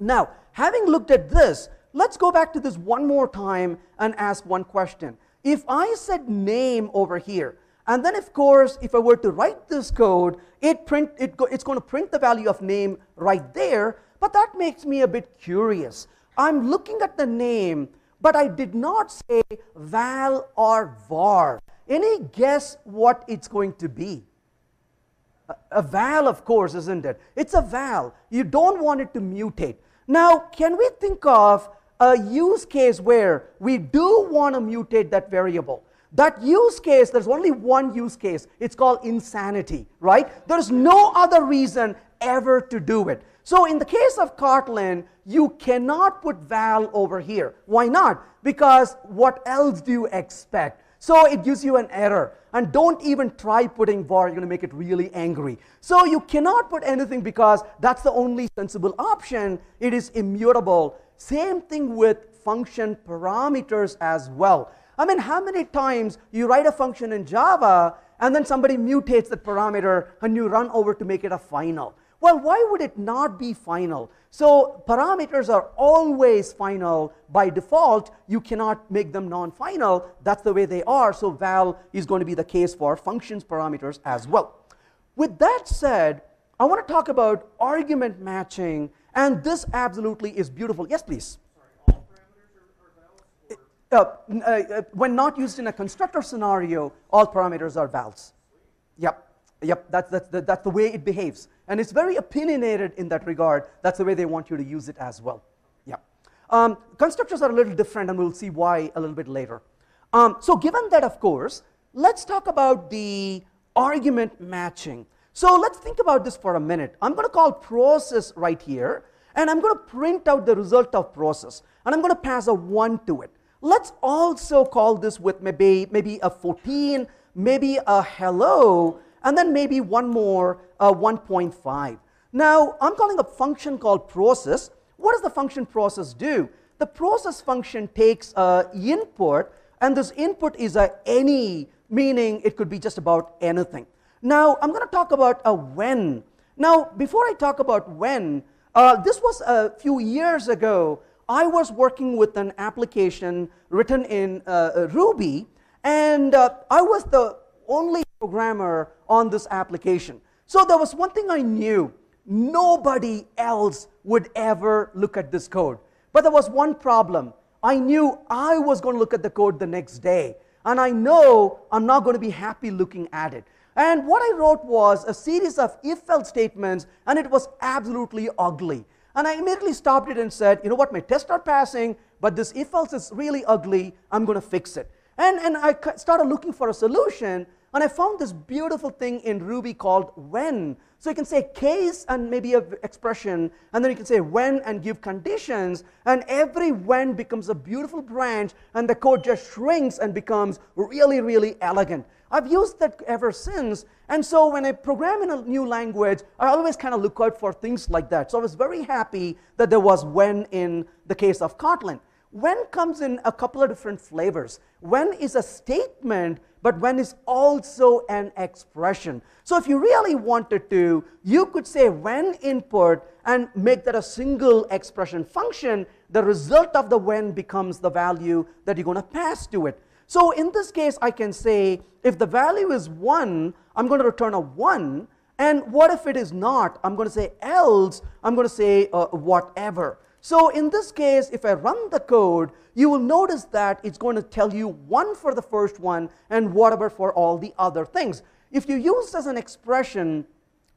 Now, having looked at this, let's go back to this one more time and ask one question. If I said name over here, and then, of course, if I were to write this code, it print, it it's going to print the value of name right there. But that makes me a bit curious. I'm looking at the name, but I did not say val or var. Any guess what it's going to be? A, a val, of course, isn't it? It's a val. You don't want it to mutate. Now, can we think of a use case where we do want to mutate that variable? That use case, there's only one use case. It's called insanity, right? There's no other reason ever to do it. So in the case of Kotlin, you cannot put val over here. Why not? Because what else do you expect? So it gives you an error. And don't even try putting var, you're going to make it really angry. So you cannot put anything because that's the only sensible option. It is immutable. Same thing with function parameters as well. I mean, how many times you write a function in Java and then somebody mutates that parameter and you run over to make it a final? Well, why would it not be final? So parameters are always final by default. You cannot make them non-final. That's the way they are. So val is going to be the case for functions parameters as well. With that said, I want to talk about argument matching. And this absolutely is beautiful. Yes, please. Uh, uh, when not used in a constructor scenario, all parameters are vals. Yep, yep, that's, that's, the, that's the way it behaves. And it's very opinionated in that regard. That's the way they want you to use it as well. Yeah. Um, constructors are a little different, and we'll see why a little bit later. Um, so given that, of course, let's talk about the argument matching. So let's think about this for a minute. I'm going to call process right here, and I'm going to print out the result of process, and I'm going to pass a 1 to it. Let's also call this with maybe, maybe a 14, maybe a hello, and then maybe one more, uh, 1.5. Now, I'm calling a function called process. What does the function process do? The process function takes a input, and this input is a any, meaning it could be just about anything. Now, I'm going to talk about a when. Now, before I talk about when, uh, this was a few years ago. I was working with an application written in uh, Ruby, and uh, I was the only programmer on this application. So there was one thing I knew nobody else would ever look at this code. But there was one problem. I knew I was going to look at the code the next day, and I know I'm not going to be happy looking at it. And what I wrote was a series of if else statements, and it was absolutely ugly. And I immediately stopped it and said, you know what, my tests are passing, but this if else is really ugly, I'm going to fix it. And, and I started looking for a solution, and I found this beautiful thing in Ruby called when. So you can say case and maybe an expression, and then you can say when and give conditions, and every when becomes a beautiful branch, and the code just shrinks and becomes really, really elegant. I've used that ever since, and so when I program in a new language, I always kind of look out for things like that. So I was very happy that there was when in the case of Kotlin. When comes in a couple of different flavors. When is a statement but when is also an expression. So if you really wanted to, you could say when input and make that a single expression function, the result of the when becomes the value that you're going to pass to it. So in this case, I can say if the value is 1, I'm going to return a 1. And what if it is not? I'm going to say else, I'm going to say uh, whatever. So in this case, if I run the code, you will notice that it's going to tell you one for the first one and whatever for all the other things. If you use as an expression,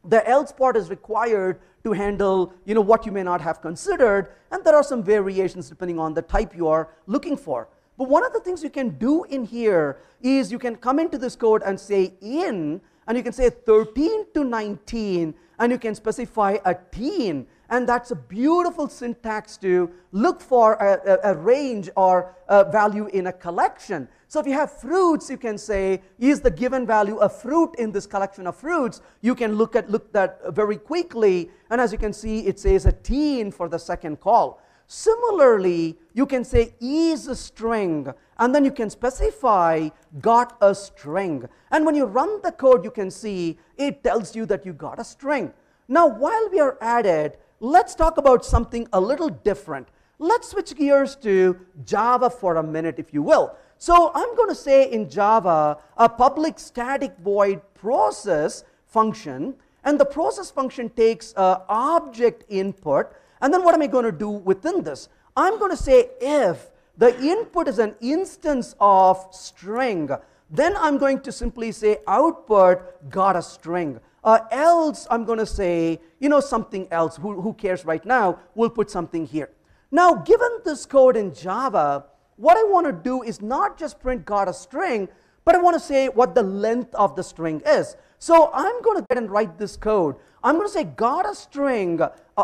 the else part is required to handle you know, what you may not have considered, and there are some variations depending on the type you are looking for. But one of the things you can do in here is you can come into this code and say in, and you can say 13 to 19, and you can specify a teen and that's a beautiful syntax to look for a, a, a range or a value in a collection. So if you have fruits, you can say, is the given value a fruit in this collection of fruits? You can look at look that very quickly. And as you can see, it says a teen for the second call. Similarly, you can say is a string, and then you can specify got a string. And when you run the code, you can see it tells you that you got a string. Now, while we are at it, let's talk about something a little different. Let's switch gears to Java for a minute, if you will. So I'm going to say in Java a public static void process function, and the process function takes uh, object input, and then what am I going to do within this? I'm going to say if the input is an instance of string, then I'm going to simply say output got a string. Uh, else, I'm going to say, you know, something else. Who, who cares right now? We'll put something here. Now, given this code in Java, what I want to do is not just print got a string, but I want to say what the length of the string is. So I'm going to go and write this code. I'm going to say got a string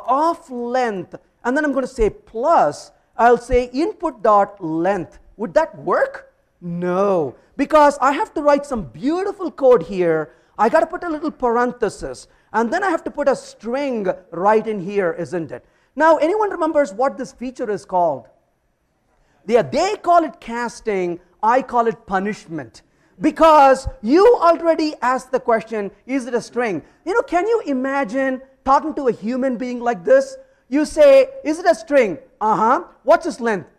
of length, and then I'm going to say plus, I'll say input dot length. Would that work? No, because I have to write some beautiful code here I got to put a little parenthesis, and then I have to put a string right in here, isn't it? Now, anyone remembers what this feature is called? They, they call it casting, I call it punishment. Because you already asked the question, is it a string? You know, can you imagine talking to a human being like this? You say, is it a string? Uh huh. What's its length?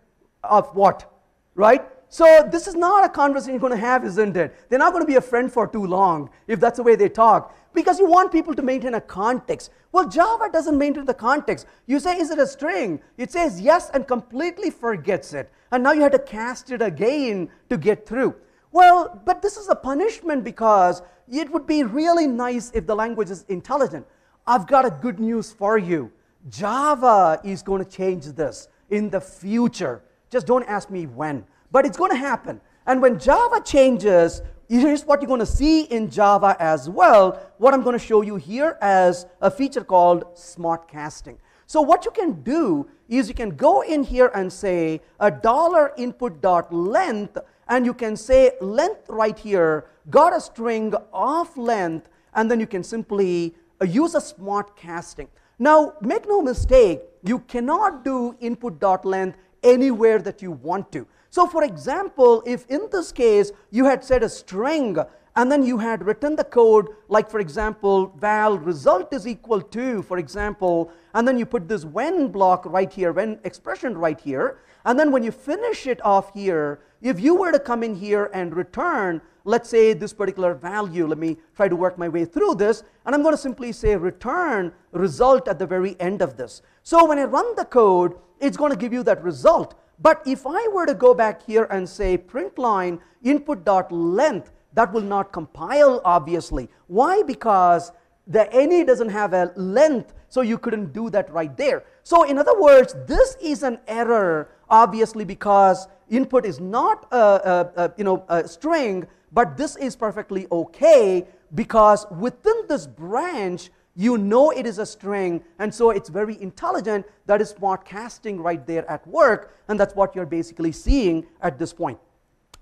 Of what? Right? So this is not a conversation you're going to have, isn't it? They're not going to be a friend for too long if that's the way they talk. Because you want people to maintain a context. Well, Java doesn't maintain the context. You say, is it a string? It says yes and completely forgets it. And now you have to cast it again to get through. Well, but this is a punishment because it would be really nice if the language is intelligent. I've got a good news for you. Java is going to change this in the future. Just don't ask me when. But it's going to happen. And when Java changes, here's what you're going to see in Java as well. What I'm going to show you here as a feature called smart casting. So what you can do is you can go in here and say a dollar input dot length and you can say length right here got a string of length and then you can simply Uh, use a smart casting. Now make no mistake you cannot do input dot length anywhere that you want to. So for example, if in this case you had said a string and then you had written the code like for example val result is equal to for example and then you put this when block right here when expression right here and then when you finish it off here if you were to come in here and return let's say this particular value let me try to work my way through this and I'm going to simply say return result at the very end of this so when I run the code it's going to give you that result but if I were to go back here and say print line input dot length, that will not compile obviously. Why? Because the any doesn't have a length, so you couldn't do that right there. So in other words, this is an error obviously because input is not a, a, a you know a string, but this is perfectly okay because within this branch you know it is a string, and so it's very intelligent. That is smart casting right there at work, and that's what you're basically seeing at this point.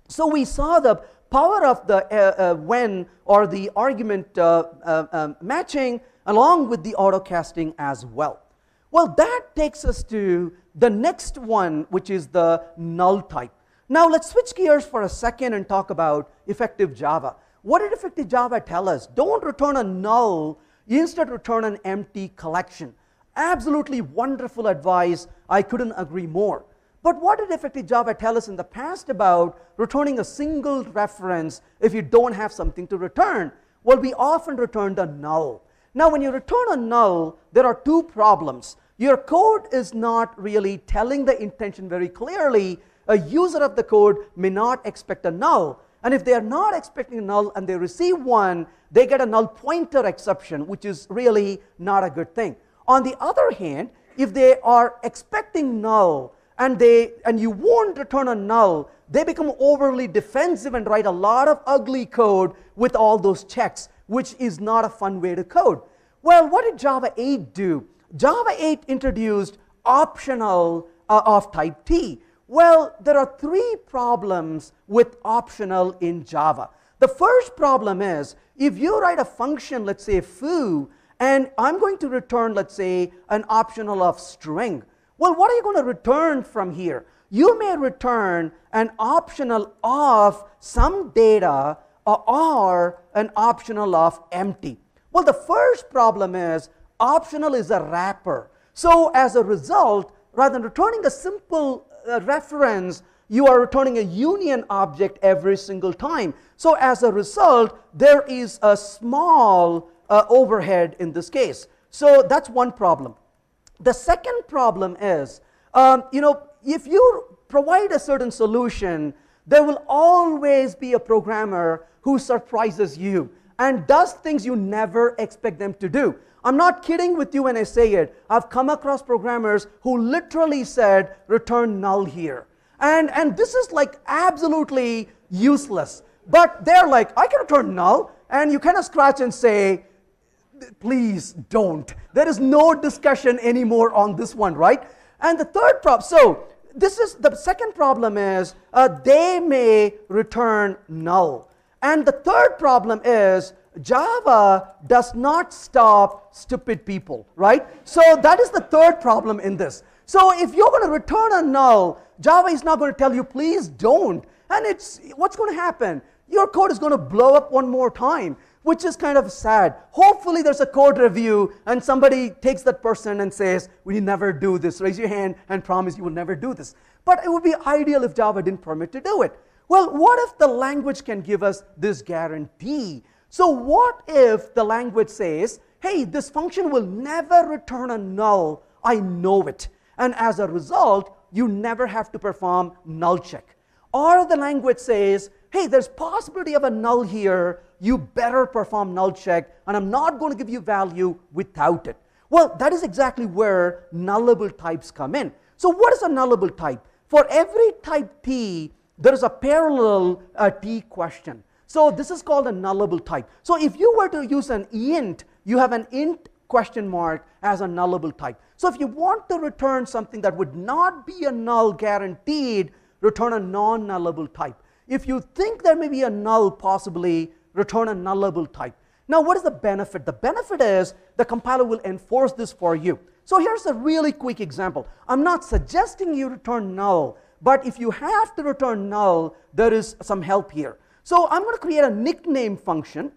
So we saw the power of the uh, uh, when or the argument uh, uh um, matching along with the auto casting as well. Well, that takes us to the next one, which is the null type. Now let's switch gears for a second and talk about effective Java. What did effective Java tell us? Don't return a null Instead, return an empty collection. Absolutely wonderful advice. I couldn't agree more. But what did effective Java tell us in the past about returning a single reference if you don't have something to return? Well, we often returned a null. Now, when you return a null, there are two problems. Your code is not really telling the intention very clearly. A user of the code may not expect a null. And if they are not expecting a null and they receive one, they get a null pointer exception, which is really not a good thing. On the other hand, if they are expecting null and, they, and you won't return a null, they become overly defensive and write a lot of ugly code with all those checks, which is not a fun way to code. Well, what did Java 8 do? Java 8 introduced optional uh, of type T. Well, there are three problems with optional in Java. The first problem is if you write a function, let's say foo, and I'm going to return, let's say, an optional of string. Well, what are you going to return from here? You may return an optional of some data or an optional of empty. Well, the first problem is optional is a wrapper. So as a result, rather than returning a simple uh, reference, you are returning a union object every single time. So as a result, there is a small uh, overhead in this case. So that's one problem. The second problem is, um, you know, if you provide a certain solution, there will always be a programmer who surprises you and does things you never expect them to do. I'm not kidding with you when I say it. I've come across programmers who literally said, return null here. And, and this is like absolutely useless. But they're like, I can return null. And you kind of scratch and say, please don't. There is no discussion anymore on this one, right? And the third problem, so this is the second problem is uh, they may return null. And the third problem is Java does not stop stupid people, right? So that is the third problem in this. So if you're going to return a null, Java is not going to tell you, please don't. And it's what's going to happen? Your code is going to blow up one more time, which is kind of sad. Hopefully there's a code review and somebody takes that person and says, we never do this. Raise your hand and promise you will never do this. But it would be ideal if Java didn't permit to do it. Well, what if the language can give us this guarantee? So what if the language says, hey, this function will never return a null, I know it. And as a result, you never have to perform null check. Or the language says, hey, there's possibility of a null here, you better perform null check, and I'm not going to give you value without it. Well, that is exactly where nullable types come in. So what is a nullable type? For every type P, there is a parallel uh, T question. So this is called a nullable type. So if you were to use an int, you have an int question mark as a nullable type. So if you want to return something that would not be a null guaranteed, return a non-nullable type. If you think there may be a null possibly, return a nullable type. Now what is the benefit? The benefit is the compiler will enforce this for you. So here's a really quick example. I'm not suggesting you return null, but if you have to return null, there is some help here. So I'm going to create a nickname function,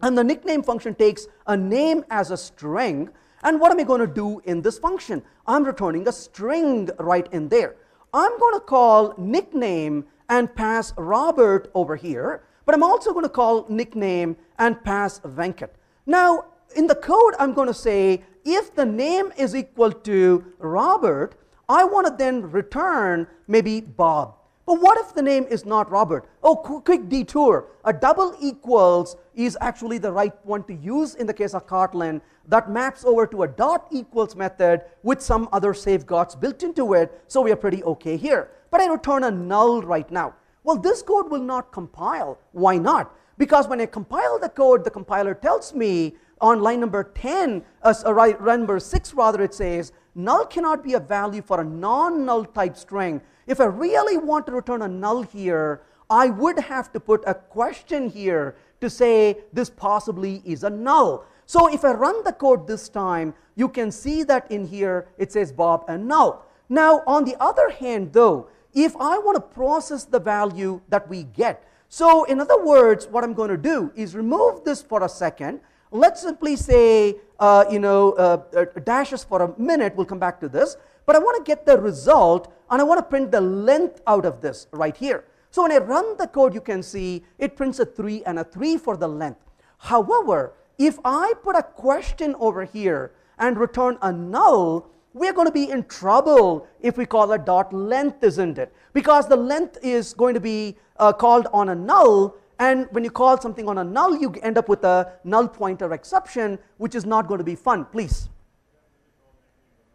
and the nickname function takes a name as a string, and what am I going to do in this function? I'm returning a string right in there. I'm going to call nickname and pass Robert over here, but I'm also going to call nickname and pass Venkat. Now, in the code, I'm going to say if the name is equal to Robert, I want to then return maybe Bob. But what if the name is not Robert? Oh, quick detour. A double equals is actually the right one to use in the case of Kotlin that maps over to a dot equals method with some other safeguards built into it, so we are pretty okay here. But I return a null right now. Well, this code will not compile. Why not? Because when I compile the code, the compiler tells me on line number 10, uh, line number 6 rather, it says, null cannot be a value for a non-null type string. If I really want to return a null here, I would have to put a question here to say this possibly is a null. So if I run the code this time, you can see that in here it says Bob and null. Now on the other hand though, if I want to process the value that we get, so in other words, what I'm going to do is remove this for a second. Let's simply say, uh, you know, uh, uh, dashes for a minute. We'll come back to this. But I want to get the result, and I want to print the length out of this right here. So when I run the code, you can see it prints a 3 and a 3 for the length. However, if I put a question over here and return a null, we're going to be in trouble if we call a dot length, isn't it? Because the length is going to be uh, called on a null, and when you call something on a null, you end up with a null pointer exception, which is not going to be fun. Please.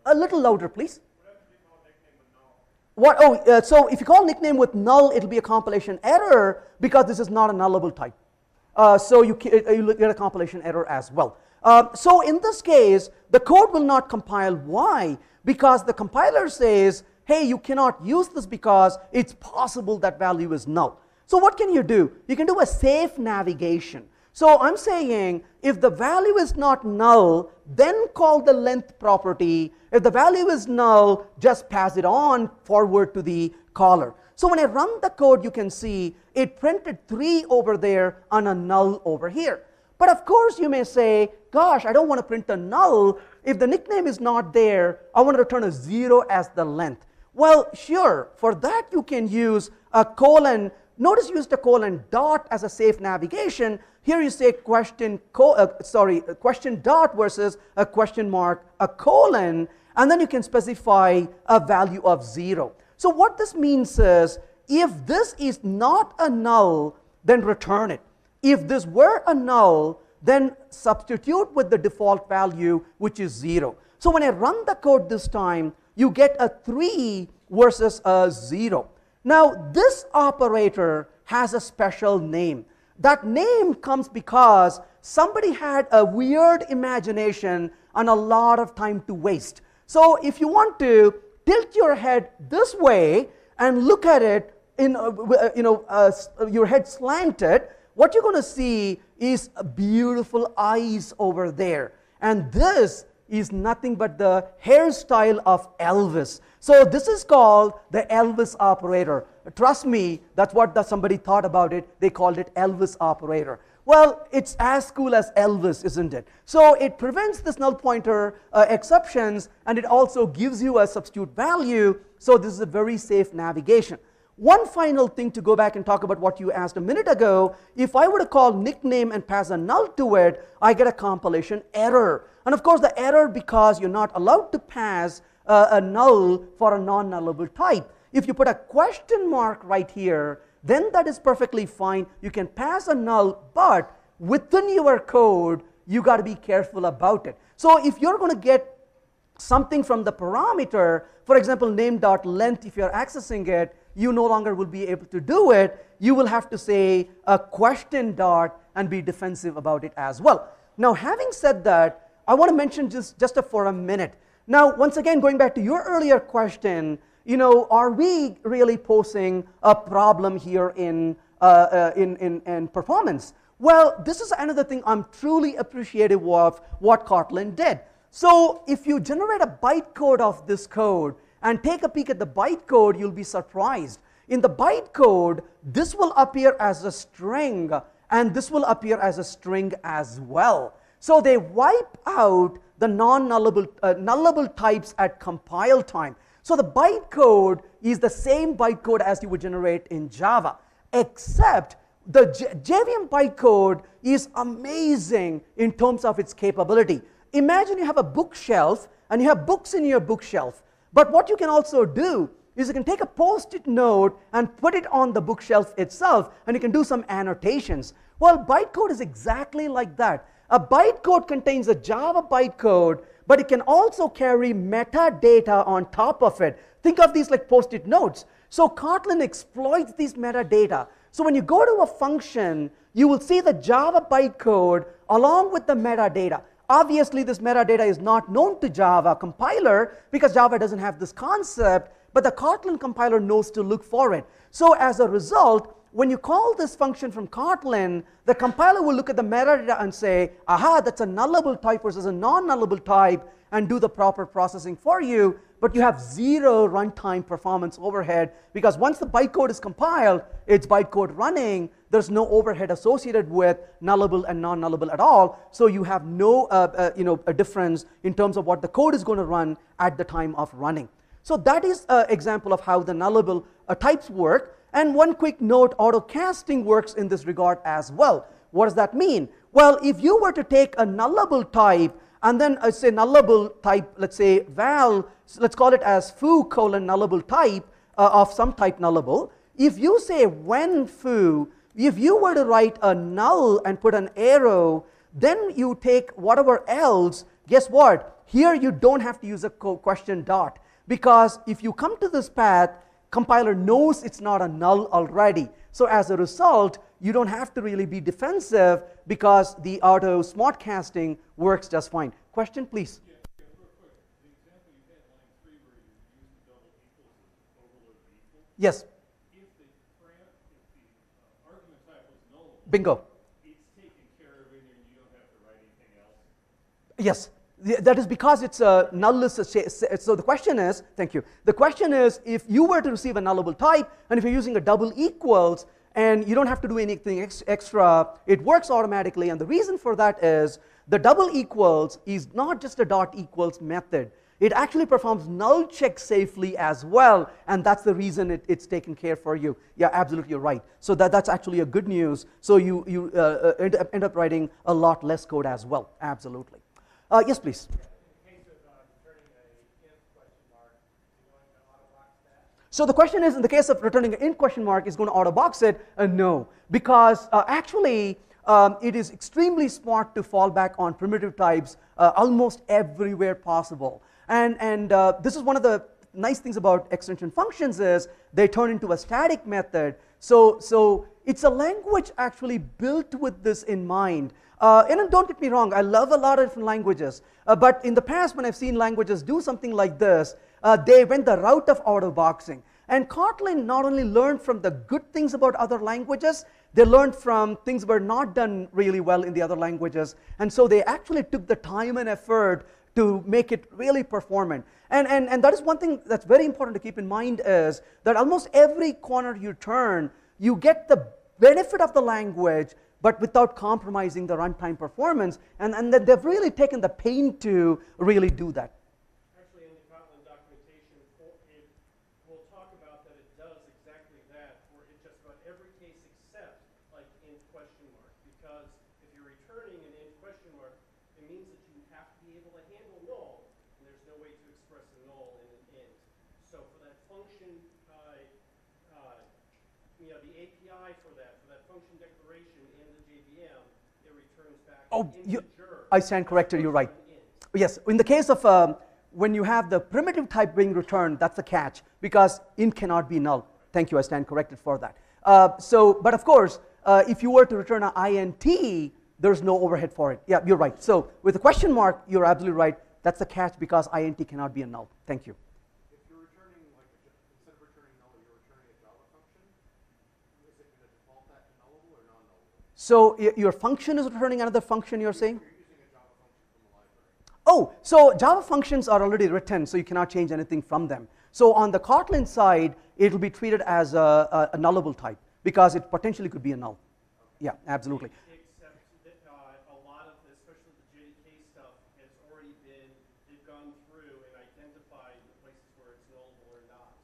A little louder, please. What, oh, uh, so if you call nickname with null, it'll be a compilation error because this is not a nullable type. Uh, so you, uh, you get a compilation error as well. Uh, so in this case, the code will not compile. Why? Because the compiler says, hey, you cannot use this because it's possible that value is null. So what can you do? You can do a safe navigation. So I'm saying if the value is not null, then call the length property. If the value is null, just pass it on forward to the caller. So when I run the code, you can see it printed 3 over there and a null over here. But of course, you may say, gosh, I don't want to print a null. If the nickname is not there, I want to return a 0 as the length. Well, sure, for that you can use a colon. Notice you used a colon dot as a safe navigation. Here you say question, uh, sorry, question dot versus a question mark, a colon, and then you can specify a value of 0. So what this means is, if this is not a null, then return it. If this were a null, then substitute with the default value, which is 0. So when I run the code this time, you get a 3 versus a 0. Now, this operator has a special name. That name comes because somebody had a weird imagination and a lot of time to waste. So if you want to tilt your head this way and look at it in, uh, uh you know, uh, your head slanted, what you're going to see is beautiful eyes over there. And this is nothing but the hairstyle of Elvis. So this is called the Elvis operator. Trust me, that's what the, somebody thought about it. They called it Elvis operator. Well, it's as cool as Elvis, isn't it? So it prevents this null pointer uh, exceptions and it also gives you a substitute value. So this is a very safe navigation. One final thing to go back and talk about what you asked a minute ago. If I were to call nickname and pass a null to it, I get a compilation error. And of course, the error because you're not allowed to pass a null for a non-nullable type. If you put a question mark right here, then that is perfectly fine. You can pass a null, but within your code, you got to be careful about it. So if you're going to get something from the parameter, for example, name.length, if you're accessing it, you no longer will be able to do it. You will have to say a question dot and be defensive about it as well. Now, having said that, I want to mention just, just for a minute. Now, once again, going back to your earlier question, you know, are we really posing a problem here in, uh, uh, in, in, in performance? Well, this is another thing I'm truly appreciative of what Kotlin did. So if you generate a bytecode of this code and take a peek at the bytecode, you'll be surprised. In the bytecode, this will appear as a string and this will appear as a string as well. So they wipe out the non-nullable uh, nullable types at compile time. So the bytecode is the same bytecode as you would generate in Java, except the JVM bytecode is amazing in terms of its capability. Imagine you have a bookshelf and you have books in your bookshelf. But what you can also do is you can take a post-it note and put it on the bookshelf itself and you can do some annotations. Well, bytecode is exactly like that. A bytecode contains a Java bytecode, but it can also carry metadata on top of it. Think of these like post-it notes. So Kotlin exploits these metadata so when you go to a function, you will see the Java bytecode along with the metadata. Obviously, this metadata is not known to Java compiler because Java doesn't have this concept, but the Kotlin compiler knows to look for it. So as a result, when you call this function from Kotlin, the compiler will look at the metadata and say, aha, that's a nullable type versus a non-nullable type, and do the proper processing for you but you have zero runtime performance overhead because once the bytecode is compiled, it's bytecode running. There's no overhead associated with nullable and non-nullable at all. So you have no uh, uh, you know, a difference in terms of what the code is going to run at the time of running. So that is an example of how the nullable uh, types work. And one quick note, autocasting works in this regard as well. What does that mean? Well, if you were to take a nullable type and then I say nullable type, let's say val, let's call it as foo colon nullable type uh, of some type nullable. If you say when foo, if you were to write a null and put an arrow, then you take whatever else, guess what? Here you don't have to use a question dot because if you come to this path, compiler knows it's not a null already. So as a result, you don't have to really be defensive because the auto smart casting works just fine. Question, please. Yes. If the, if the uh, null, Bingo. Yes. That is because it's a nulless. So the question is, thank you. The question is, if you were to receive a nullable type, and if you're using a double equals, and you don't have to do anything ex extra. It works automatically, and the reason for that is the double equals is not just a dot equals method. It actually performs null check safely as well, and that's the reason it, it's taken care for you. Yeah, absolutely, you're right. So that, that's actually a good news. So you, you uh, uh end, up, end up writing a lot less code as well. Absolutely. Uh, yes, please. So the question is, in the case of returning an int question mark, is going to auto box it? Uh, no, because uh, actually um, it is extremely smart to fall back on primitive types uh, almost everywhere possible. And, and uh, this is one of the nice things about extension functions is they turn into a static method. So, so it's a language actually built with this in mind. Uh, and don't get me wrong, I love a lot of different languages. Uh, but in the past, when I've seen languages do something like this, uh, they went the route of auto boxing. And Kotlin not only learned from the good things about other languages, they learned from things were not done really well in the other languages. And so they actually took the time and effort to make it really performant. And, and, and that is one thing that's very important to keep in mind is that almost every corner you turn, you get the benefit of the language, but without compromising the runtime performance. And, and they've really taken the pain to really do that. Oh, you, I stand corrected, you're right. Yes, in the case of um, when you have the primitive type being returned, that's a catch because int cannot be null. Thank you, I stand corrected for that. Uh, so, but of course, uh, if you were to return an INT, there's no overhead for it. Yeah, you're right. So with a question mark, you're absolutely right. That's the catch because INT cannot be a null. Thank you. If you're returning, like, instead of returning null, you're returning a Java function, is it going to default that to nullable or non-nullable? So your function is returning another function, you're saying? You're using a Java function from the library. Oh, so Java functions are already written, so you cannot change anything from them. So on the Kotlin side, it will be treated as a, a, a nullable type because it potentially could be a null. Yeah, absolutely. Except that uh, a lot of, the, especially the JDK stuff, has already been, they've gone through and identified the places where it's nullable or not.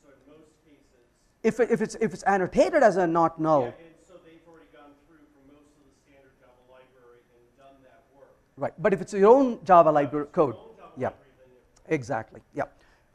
So in most cases, If, it, if, it's, if it's annotated as a not null, yeah, and so they've already gone through for most of the standard Java library and done that work. Right. But if it's your own Java library code, yeah. Exactly. Yeah.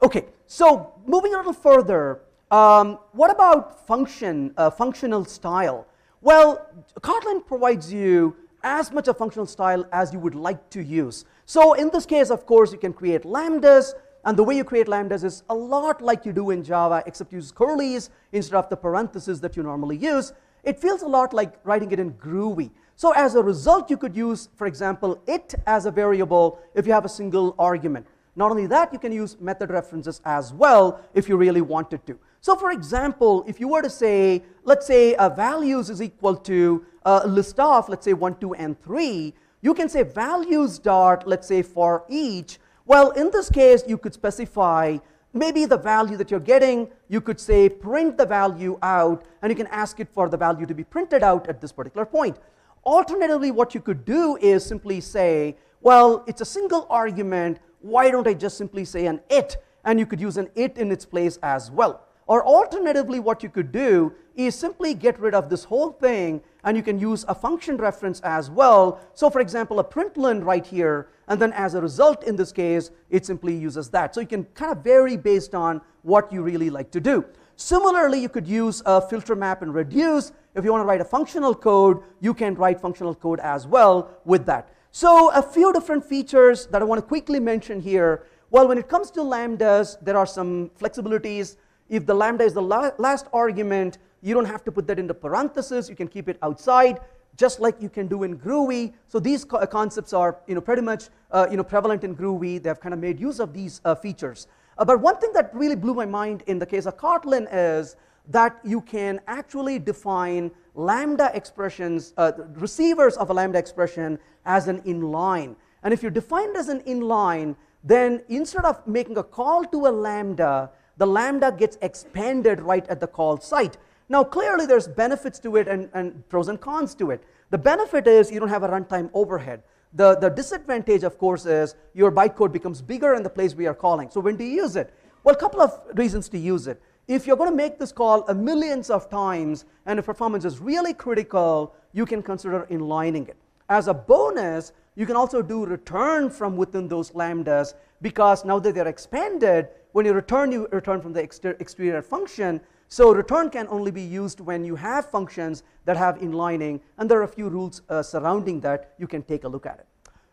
Okay. So moving a little further, um, what about function, uh, functional style? Well, Kotlin provides you as much of functional style as you would like to use. So in this case, of course, you can create lambdas, and the way you create lambdas is a lot like you do in Java, except use curlies instead of the parentheses that you normally use. It feels a lot like writing it in Groovy. So as a result, you could use, for example, it as a variable if you have a single argument. Not only that, you can use method references as well if you really wanted to. So for example, if you were to say, let's say uh, values is equal to uh, a list of, let's say 1, 2, and 3, you can say values dot, let's say for each. Well, in this case, you could specify maybe the value that you're getting, you could say print the value out, and you can ask it for the value to be printed out at this particular point. Alternatively, what you could do is simply say, well, it's a single argument, why don't I just simply say an it? And you could use an it in its place as well. Or alternatively, what you could do is simply get rid of this whole thing and you can use a function reference as well. So for example, a println right here, and then as a result in this case, it simply uses that. So you can kind of vary based on what you really like to do. Similarly, you could use a filter map and reduce. If you want to write a functional code, you can write functional code as well with that. So a few different features that I want to quickly mention here. Well, when it comes to lambdas, there are some flexibilities. If the lambda is the la last argument, you don't have to put that into parentheses. You can keep it outside, just like you can do in Groovy. So these co concepts are you know, pretty much uh, you know, prevalent in Groovy. They've kind of made use of these uh, features. Uh, but one thing that really blew my mind in the case of Kotlin is that you can actually define lambda expressions, uh, receivers of a lambda expression as an inline. And if you define it as an inline, then instead of making a call to a lambda, the lambda gets expanded right at the call site. Now, clearly, there's benefits to it and, and pros and cons to it. The benefit is you don't have a runtime overhead. The, the disadvantage, of course, is your bytecode becomes bigger in the place we are calling. So when do you use it? Well, a couple of reasons to use it. If you're going to make this call a millions of times and the performance is really critical, you can consider inlining it. As a bonus, you can also do return from within those lambdas because now that they're expanded, when you return, you return from the exterior function. So return can only be used when you have functions that have inlining, and there are a few rules uh, surrounding that. You can take a look at it.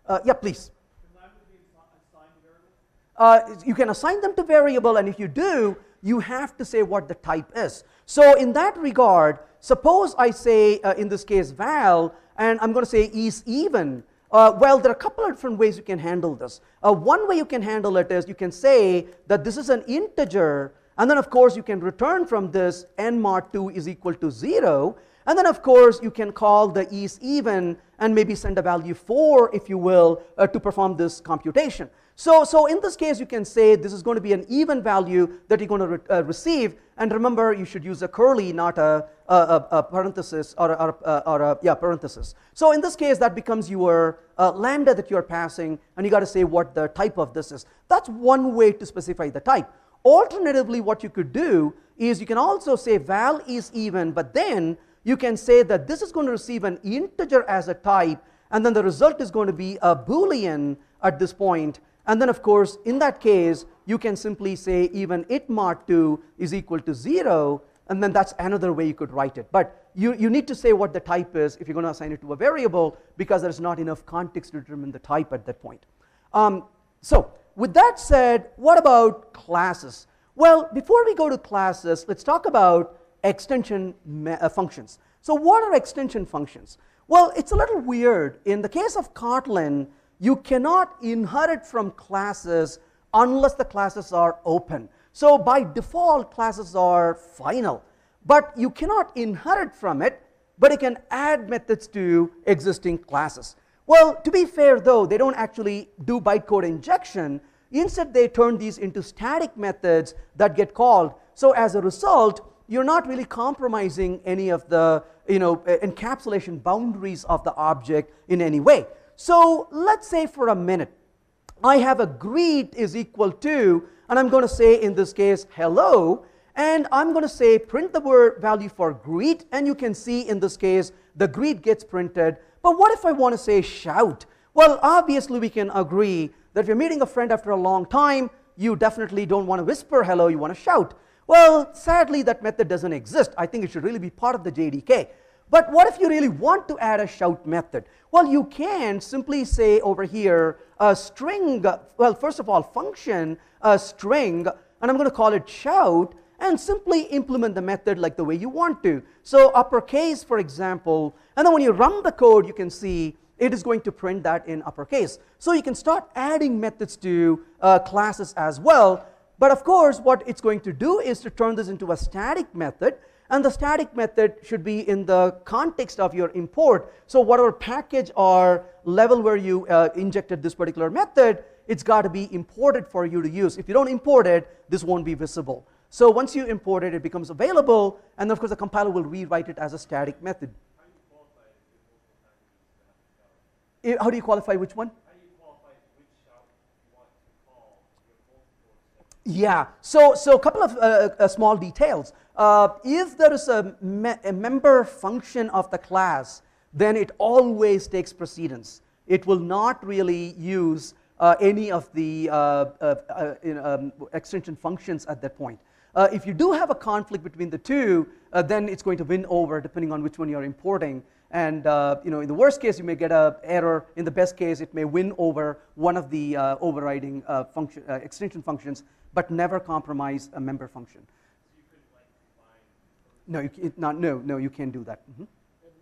Uh, yeah, please. Uh, you can assign them to variable, and if you do, you have to say what the type is. So in that regard, suppose I say, uh, in this case, val, and I'm going to say is even. Uh, well, there are a couple of different ways you can handle this. Uh, one way you can handle it is you can say that this is an integer, and then of course you can return from this n mod 2 is equal to 0, and then of course you can call the is even and maybe send a value 4, if you will, uh, to perform this computation. So, so in this case, you can say this is going to be an even value that you're going to re uh, receive. And remember, you should use a curly, not a, a, a parenthesis or, a, or, a, or a, yeah, parenthesis. So in this case, that becomes your uh, lambda that you're passing, and you got to say what the type of this is. That's one way to specify the type. Alternatively, what you could do is you can also say val is even, but then you can say that this is going to receive an integer as a type, and then the result is going to be a boolean at this point, and then, of course, in that case, you can simply say even it mod 2 is equal to 0, and then that's another way you could write it. But you, you need to say what the type is if you're going to assign it to a variable because there's not enough context to determine the type at that point. Um, so, with that said, what about classes? Well, before we go to classes, let's talk about extension uh, functions. So, what are extension functions? Well, it's a little weird. In the case of Kotlin, you cannot inherit from classes unless the classes are open. So, by default, classes are final. But you cannot inherit from it, but you can add methods to existing classes. Well, to be fair though, they don't actually do bytecode injection. Instead, they turn these into static methods that get called. So as a result, you're not really compromising any of the you know, encapsulation boundaries of the object in any way. So let's say for a minute, I have a greet is equal to, and I'm going to say in this case, hello, and I'm going to say print the word value for greet, and you can see in this case, the greet gets printed. But what if I want to say shout? Well, obviously we can agree that if you're meeting a friend after a long time, you definitely don't want to whisper hello, you want to shout. Well, sadly, that method doesn't exist. I think it should really be part of the JDK. But what if you really want to add a shout method? Well, you can simply say over here a string, well, first of all, function a string, and I'm going to call it shout, and simply implement the method like the way you want to. So uppercase, for example, and then when you run the code, you can see it is going to print that in uppercase. So you can start adding methods to uh, classes as well. But of course, what it's going to do is to turn this into a static method. And the static method should be in the context of your import. So whatever package or level where you uh, injected this particular method, it's got to be imported for you to use. If you don't import it, this won't be visible. So once you import it, it becomes available. And of course, the compiler will rewrite it as a static method. How do you qualify which one? Yeah, so, so a couple of uh, uh, small details. Uh, if there is a, me a, member function of the class, then it always takes precedence. It will not really use uh, any of the uh, uh, um, extension functions at that point. if you do have a conflict between the two, then it's going to win over depending on which one you're importing. And uh, you know, in the worst case, you may get an error. In the best case, it may win over one of the uh, overriding uh, function, uh, extension functions, but never compromise a member function. So like no, you not, no, no, you can't do that. Mm -hmm. and,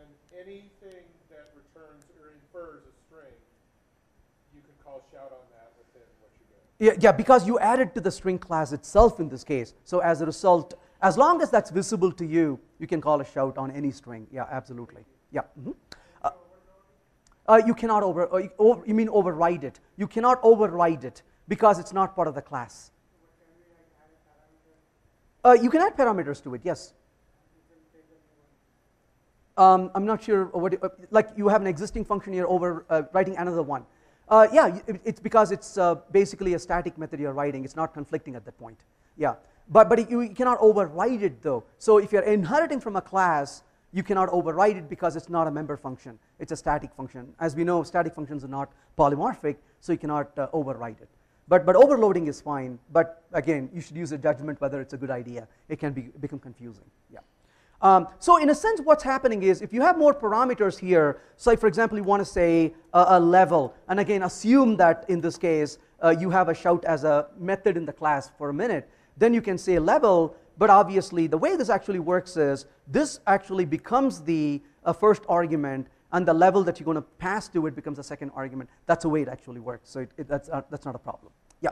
and, anything that returns or infers a string, you can call shout on that within what you get. Yeah, yeah, because you added to the string class itself in this case. So as a result, as long as that's visible to you, you can call a shout on any string. Yeah, absolutely. Yeah. Mm -hmm. uh, uh, you cannot over, uh, over, you mean override it. You cannot override it because it's not part of the class. Uh, you can add parameters to it, yes. Um, I'm not sure what, uh, like you have an existing function, you're another one. yeah, it's because it's basically a static method you're writing. It's not conflicting at that point. Yeah. But, but you cannot override it though. So if you're inheriting from a class, you cannot override it because it's not a member function. It's a static function. As we know, static functions are not polymorphic, so you cannot uh, override it. But, but overloading is fine. But again, you should use a judgment whether it's a good idea. It can be, become confusing. Yeah. Um, so in a sense, what's happening is if you have more parameters here, so for example, you want to say a, a, level, and again, assume that in this case, uh, you have a shout as a method in the class for a minute. Then you can say level, but obviously the way this actually works is this actually becomes the uh, first argument and the level that you're going to pass to it becomes a second argument. That's the way it actually works. So it, it, that's, uh, that's not a problem. Yeah.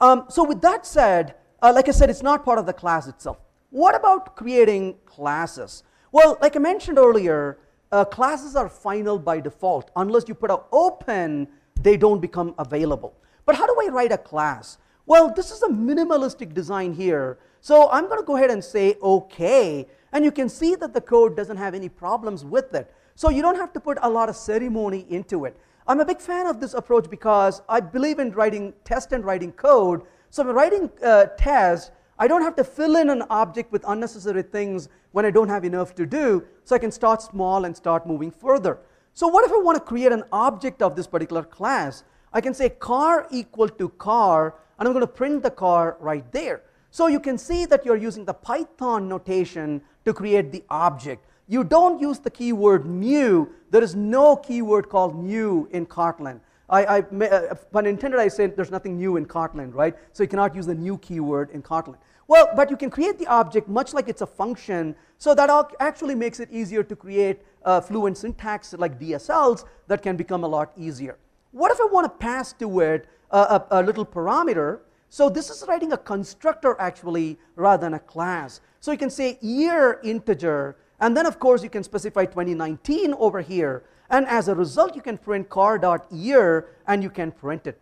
Um, so with that said, uh, like I said, it's not part of the class itself. What about creating classes? Well, like I mentioned earlier, uh, classes are final by default. Unless you put an open, they don't become available. But how do I write a class? Well, this is a minimalistic design here. So I'm going to go ahead and say OK. And you can see that the code doesn't have any problems with it. So you don't have to put a lot of ceremony into it. I'm a big fan of this approach because I believe in writing test and writing code. So when writing uh, test, I don't have to fill in an object with unnecessary things when I don't have enough to do. So I can start small and start moving further. So what if I want to create an object of this particular class? I can say car equal to car and I'm going to print the car right there. So you can see that you're using the Python notation to create the object. You don't use the keyword new. There is no keyword called new in Kotlin. I, I uh, pun intended, I said there's nothing new in Kotlin, right? So you cannot use the new keyword in Kotlin. Well, but you can create the object much like it's a function, so that actually makes it easier to create uh, fluent syntax like DSLs that can become a lot easier. What if I want to pass to it a, a, little parameter? So this is writing a constructor actually rather than a class. So you can say year integer, and then of course you can specify 2019 over here. And as a result, you can print car.year and you can print it.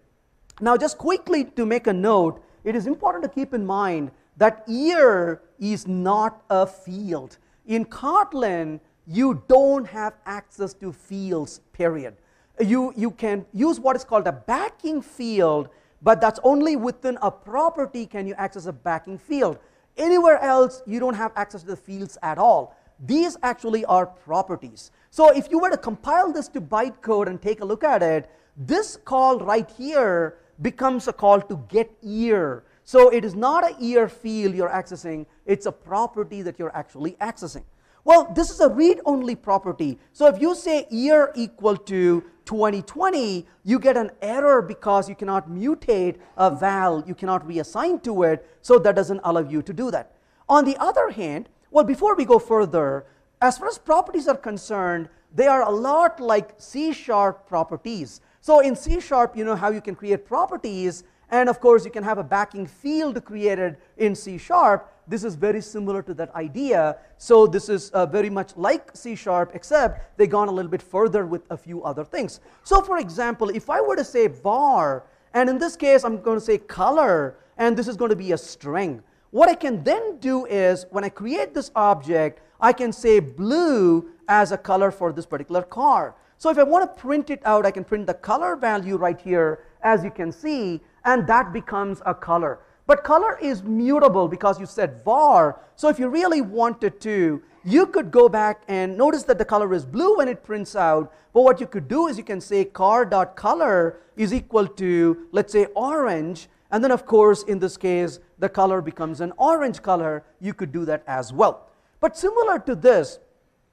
Now, just quickly to make a note, it is important to keep in mind that year is not a field. In Kotlin, you don't have access to fields, period. You, you can use what is called a backing field, but that's only within a property can you access a backing field. Anywhere else, you don't have access to the fields at all. These actually are properties. So if you were to compile this to bytecode and take a look at it, this call right here becomes a call to get year. So it is not a year field you're accessing, it's a property that you're actually accessing. Well, this is a read-only property. So if you say year equal to 2020, you get an error because you cannot mutate a val, you cannot reassign to it, so that doesn't allow you to do that. On the other hand, well, before we go further, as far as properties are concerned, they are a lot like C sharp properties. So in C sharp, you know how you can create properties, and of course, you can have a backing field created in C sharp. This is very similar to that idea. So this is uh, very much like C sharp, except they've gone a little bit further with a few other things. So for example, if I were to say var, and in this case, I'm going to say color, and this is going to be a string. What I can then do is, when I create this object, I can say blue as a color for this particular car. So if I want to print it out, I can print the color value right here, as you can see, and that becomes a color. But color is mutable because you said var. So if you really wanted to, you could go back and notice that the color is blue when it prints out. But what you could do is you can say car.color is equal to, let's say, orange. And then, of course, in this case, the color becomes an orange color. You could do that as well. But similar to this,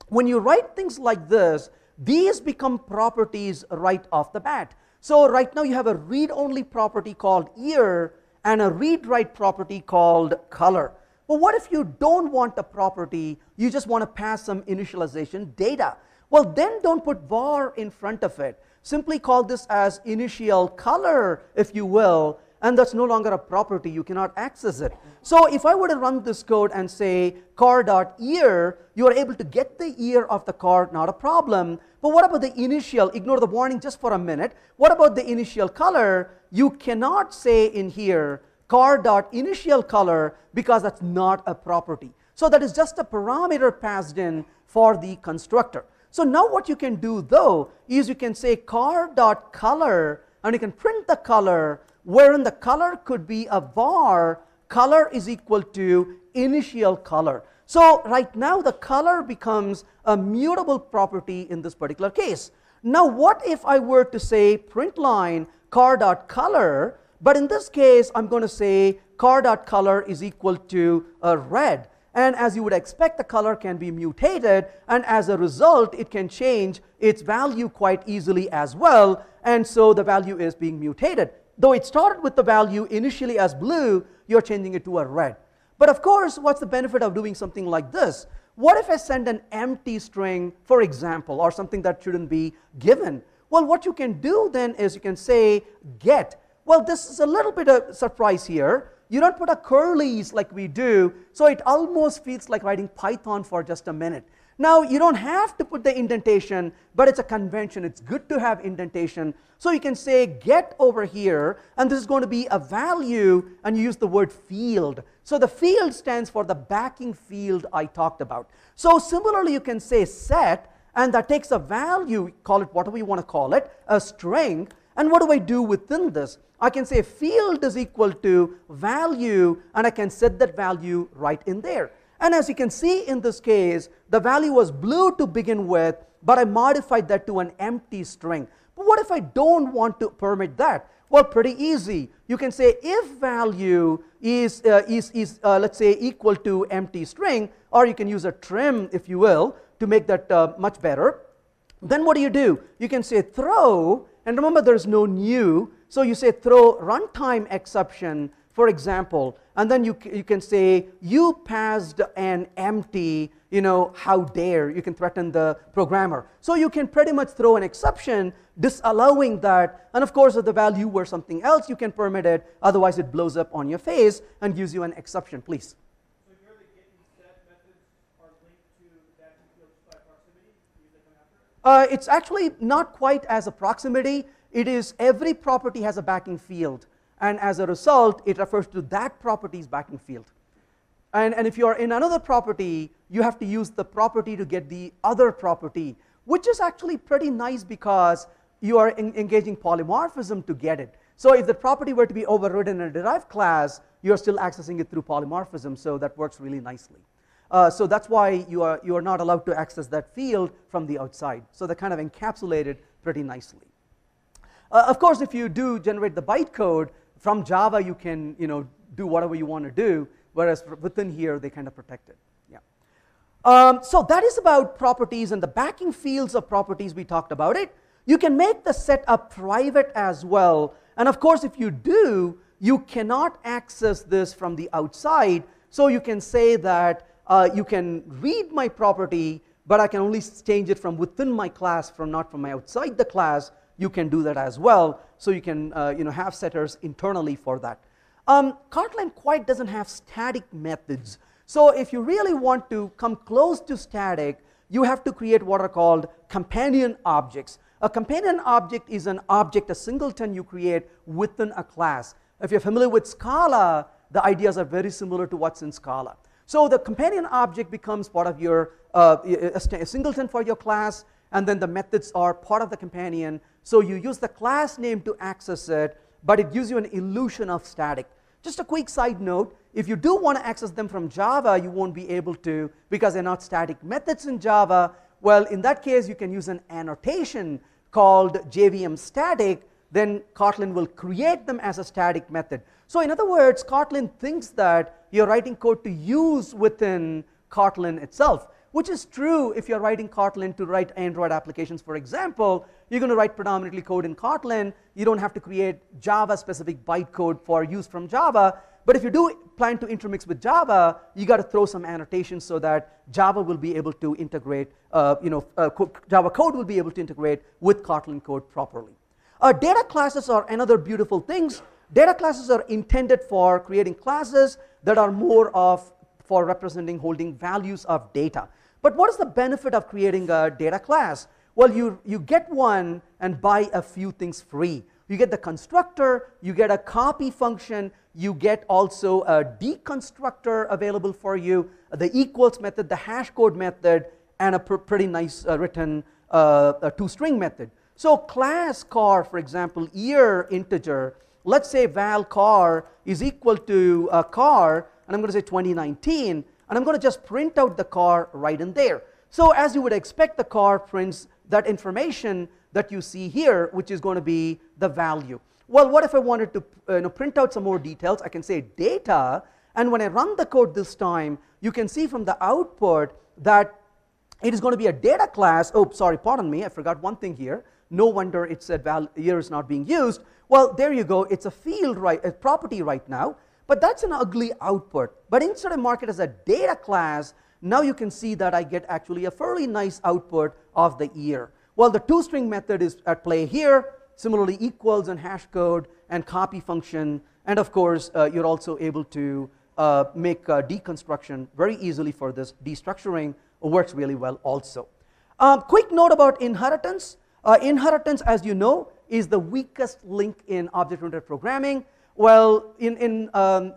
when you write things like this, these become properties right off the bat. So right now you have a read-only property called year and a read-write property called color. But what if you don't want a property, you just want to pass some initialization data? Well, then don't put var in front of it. Simply call this as initial color, if you will, and that's no longer a property. You cannot access it. So if I were to run this code and say car.year, you are able to get the year of the car, not a problem. But what about the initial? Ignore the warning just for a minute. What about the initial color? You cannot say in here car.initial color because that's not a property. So that is just a parameter passed in for the constructor. So now what you can do though is you can say car.color and you can print the color wherein the color could be a var color is equal to initial color. So right now the color becomes a mutable property in this particular case. Now what if I were to say print line car.color, but in this case I'm going to say car.color is equal to a red. And as you would expect, the color can be mutated, and as a result, it can change its value quite easily as well. And so the value is being mutated. Though it started with the value initially as blue, you're changing it to a red. But of course, what's the benefit of doing something like this? What if I send an empty string, for example, or something that shouldn't be given? Well, what you can do then is you can say get. Well, this is a little bit of surprise here. You don't put a curlies like we do, so it almost feels like writing Python for just a minute. Now, you don't have to put the indentation, but it's a convention. It's good to have indentation. So you can say get over here, and this is going to be a value, and you use the word field. So the field stands for the backing field I talked about. So similarly, you can say set, and that takes a value, call it whatever you want to call it, a string. And what do I do within this? I can say field is equal to value, and I can set that value right in there. And as you can see in this case, the value was blue to begin with, but I modified that to an empty string. But what if I don't want to permit that? Well, pretty easy. You can say if value is, uh, is, is uh, let's say, equal to empty string, or you can use a trim, if you will, to make that uh, much better. Then what do you do? You can say throw, and remember there's no new, so you say throw runtime exception, for example, and then you, you can say you passed an empty, you know, how dare, you can threaten the programmer. So you can pretty much throw an exception disallowing that, and of course if the value were something else, you can permit it, otherwise it blows up on your face and gives you an exception, please. So here the get and set methods are linked to that by proximity. Use that come after it. Uh, it's actually not quite as a proximity. It is every property has a backing field. And as a result, it refers to that property's backing field. And, and if you are in another property, you have to use the property to get the other property, which is actually pretty nice because you are en- engaging polymorphism to get it. So if the property were to be overridden in a derived class, you're still accessing it through polymorphism, so that works really nicely. Uh, so that's why you are, you are not allowed to access that field from the outside. So they're kind of encapsulated pretty nicely. Uh, of course, if you do generate the bytecode from Java, you can you know, do whatever you want to do, whereas within here, they kind of protect it. Yeah. Um, so that is about properties and the backing fields of properties, we talked about it. You can make the setup private as well. And of course, if you do, you cannot access this from the outside. So you can say that uh, you can read my property, but I can only change it from within my class, from not from outside the class. You can do that as well. So you can uh, you know, have setters internally for that. Um, Kotlin quite doesn't have static methods. So if you really want to come close to static, you have to create what are called companion objects. A companion object is an object, a singleton you create within a class. If you're familiar with Scala, the ideas are very similar to what's in Scala. So the companion object becomes part of your uh, a, singleton for your class, and then the methods are part of the companion. So you use the class name to access it, but it gives you an illusion of static. Just a quick side note, if you do want to access them from Java, you won't be able to because they're not static methods in Java. Well, in that case, you can use an annotation called JVM static, then Kotlin will create them as a static method. So in other words, Kotlin thinks that you're writing code to use within Kotlin itself, which is true if you're writing Kotlin to write Android applications, for example. You're going to write predominantly code in Kotlin. You don't have to create Java-specific bytecode for use from Java. But if you do plan to intermix with Java, you got to throw some annotations so that Java will be able to integrate, uh, you know, uh, co Java code will be able to integrate with Kotlin code properly. Uh, data classes are another beautiful things. Data classes are intended for creating classes that are more of for representing holding values of data. But what is the benefit of creating a data class? Well, you, you get one and buy a few things free. You get the constructor, you get a copy function, you get also a deconstructor available for you, the equals method, the hash code method, and a pr pretty nice uh, written uh, toString method. So class car, for example, year integer, let's say val car is equal to a car, and I'm going to say 2019, and I'm going to just print out the car right in there. So as you would expect, the car prints that information that you see here, which is going to be the value. Well, what if I wanted to uh, you know, print out some more details? I can say data, and when I run the code this time, you can see from the output that it is going to be a data class. Oh, sorry, pardon me, I forgot one thing here. No wonder it said val year is not being used. Well, there you go. It's a field, right, a property right now, but that's an ugly output. But instead of mark it as a data class, now you can see that I get actually a fairly nice output of the year. Well, the toString method is at play here. Similarly, equals and hash code and copy function. And of course, uh, you're also able to uh, make uh, deconstruction very easily for this. Destructuring works really well also. Um, quick note about inheritance. Uh, inheritance, as you know, is the weakest link in object-oriented programming. Well, in, in um,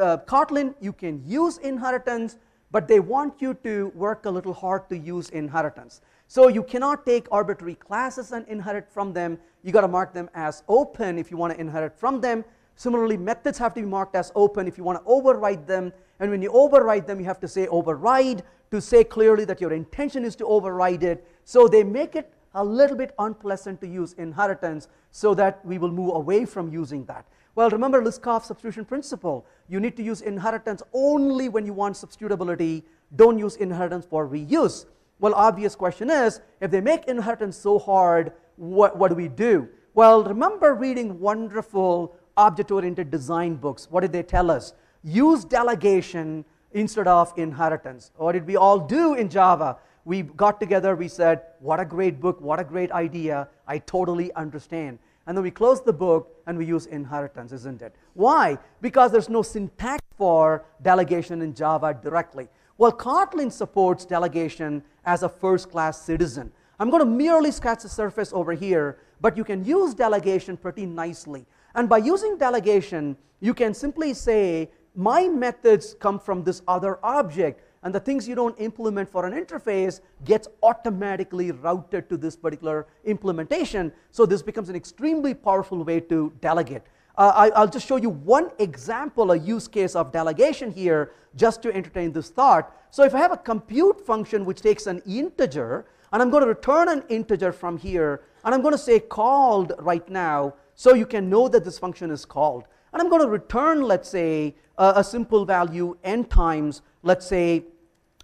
uh, Kotlin, you can use inheritance, but they want you to work a little hard to use inheritance. So you cannot take arbitrary classes and inherit from them. You got to mark them as open if you want to inherit from them. Similarly, methods have to be marked as open if you want to override them. And when you override them, you have to say override to say clearly that your intention is to override it. So they make it a little bit unpleasant to use inheritance so that we will move away from using that. Well, remember Liskov substitution principle. You need to use inheritance only when you want substitutability. Don't use inheritance for reuse. Well, obvious question is, if they make inheritance so hard, what, what do we do? Well, remember reading wonderful object-oriented design books. What did they tell us? Use delegation instead of inheritance. What did we all do in Java? We got together, we said, what a great book, what a great idea, I totally understand. And then we close the book and we use inheritance, isn't it? Why? Because there's no syntax for delegation in Java directly. Well, Kotlin supports delegation as a first class citizen. I'm going to merely scratch the surface over here, but you can use delegation pretty nicely. And by using delegation, you can simply say, my methods come from this other object, and the things you don't implement for an interface gets automatically routed to this particular implementation. So this becomes an extremely powerful way to delegate. Uh, I, will just show you one example, a use case of delegation here, just to entertain this thought. So if I have a compute function which takes an integer, and I'm going to return an integer from here, and I'm going to say called right now, so you can know that this function is called. And I'm going to return, let's say, a simple value n times, let's say,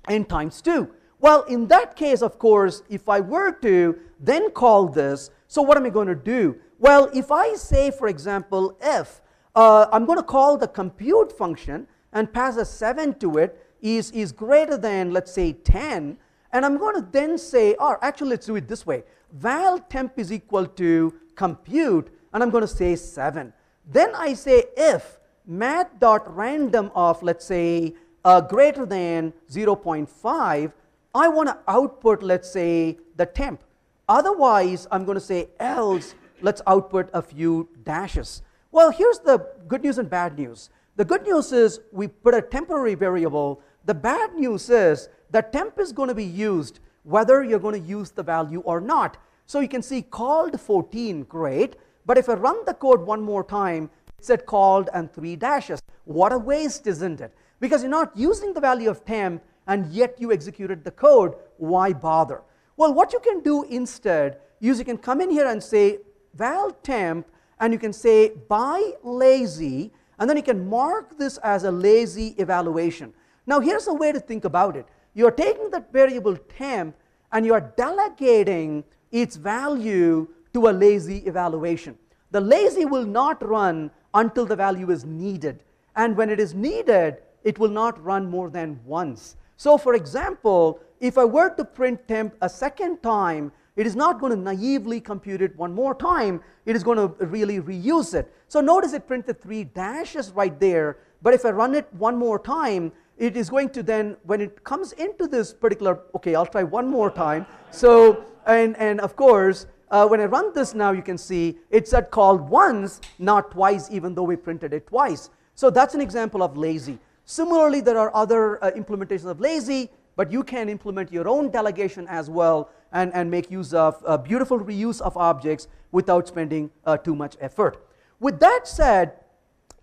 n times 2. Well, in that case, of course, if I were to then call this, so what am I going to do? Well, if I say, for example, if uh, I'm going to call the compute function and pass a 7 to it is, is greater than, let's say, 10, and I'm going to then say, or actually, let's do it this way. val temp is equal to compute, and I'm going to say 7. Then I say if math.random of, let's say, uh, greater than 0.5, I want to output, let's say, the temp. Otherwise, I'm going to say else, let's output a few dashes. Well, here's the good news and bad news. The good news is we put a temporary variable. The bad news is that temp is going to be used whether you're going to use the value or not. So you can see called 14, great. But if I run the code one more time, it said called and three dashes. What a waste, isn't it? Because you're not using the value of temp and yet you executed the code. Why bother? Well, what you can do instead is you can come in here and say val temp and you can say by lazy and then you can mark this as a lazy evaluation. Now here's a way to think about it. You're taking that variable temp and you're delegating its value to a lazy evaluation. The lazy will not run until the value is needed. And when it is needed, it will not run more than once. So for example, if I were to print temp a second time, it is not going to naively compute it one more time. It is going to really reuse it. So notice it printed three dashes right there. But if I run it one more time, it is going to then, when it comes into this particular, okay, I'll try one more time. So, and, and of course, uh, when I run this now, you can see it said called once, not twice, even though we printed it twice. So that's an example of lazy. Similarly, there are other uh, implementations of lazy, but you can implement your own delegation as well and, and make use of uh, beautiful reuse of objects without spending uh, too much effort. With that said,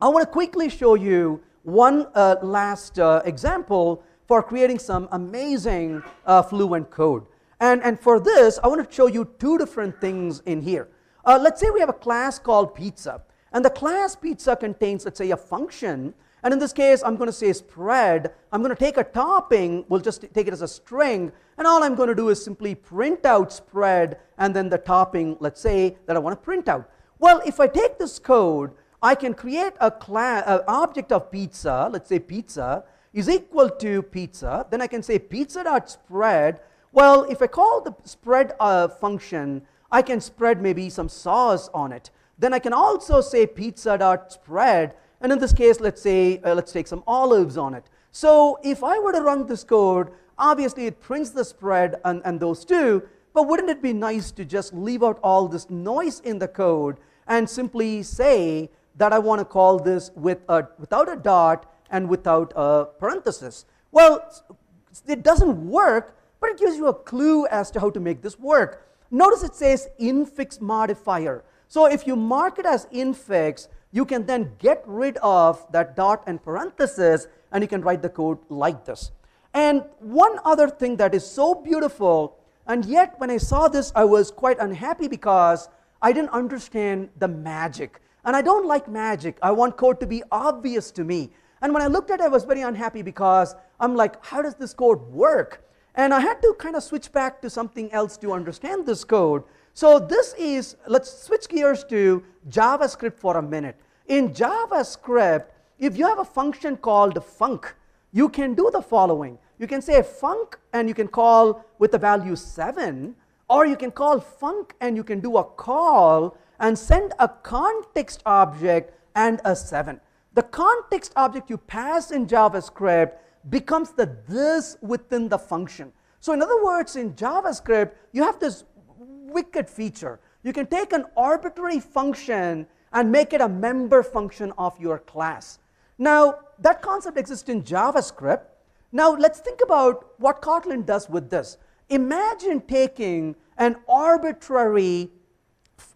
I want to quickly show you one uh, last uh, example for creating some amazing uh, Fluent code. And, and for this, I want to show you two different things in here. Uh, let's say we have a class called pizza. And the class pizza contains, let's say, a function. And in this case, I'm going to say spread. I'm going to take a topping. We'll just take it as a string. And all I'm going to do is simply print out spread and then the topping, let's say, that I want to print out. Well, if I take this code, I can create a class, an object of pizza, let's say pizza, is equal to pizza. Then I can say pizza.spread well, if I call the spread uh, function, I can spread maybe some sauce on it. Then I can also say pizza.spread, and in this case, let's say, uh, let's take some olives on it. So if I were to run this code, obviously it prints the spread and, and those two, but wouldn't it be nice to just leave out all this noise in the code and simply say that I want to call this with a, without a dot and without a parenthesis? Well, it doesn't work but it gives you a clue as to how to make this work. Notice it says infix modifier. So if you mark it as infix, you can then get rid of that dot and parenthesis and you can write the code like this. And one other thing that is so beautiful, and yet when I saw this, I was quite unhappy because I didn't understand the magic. And I don't like magic. I want code to be obvious to me. And when I looked at it, I was very unhappy because I'm like, how does this code work? And I had to kind of switch back to something else to understand this code. So this is, let's switch gears to JavaScript for a minute. In JavaScript, if you have a function called func, you can do the following. You can say func and you can call with the value 7, or you can call func and you can do a call and send a context object and a 7. The context object you pass in JavaScript becomes the this within the function. So in other words, in JavaScript, you have this wicked feature. You can take an arbitrary function and make it a member function of your class. Now, that concept exists in JavaScript. Now, let's think about what Kotlin does with this. Imagine taking an arbitrary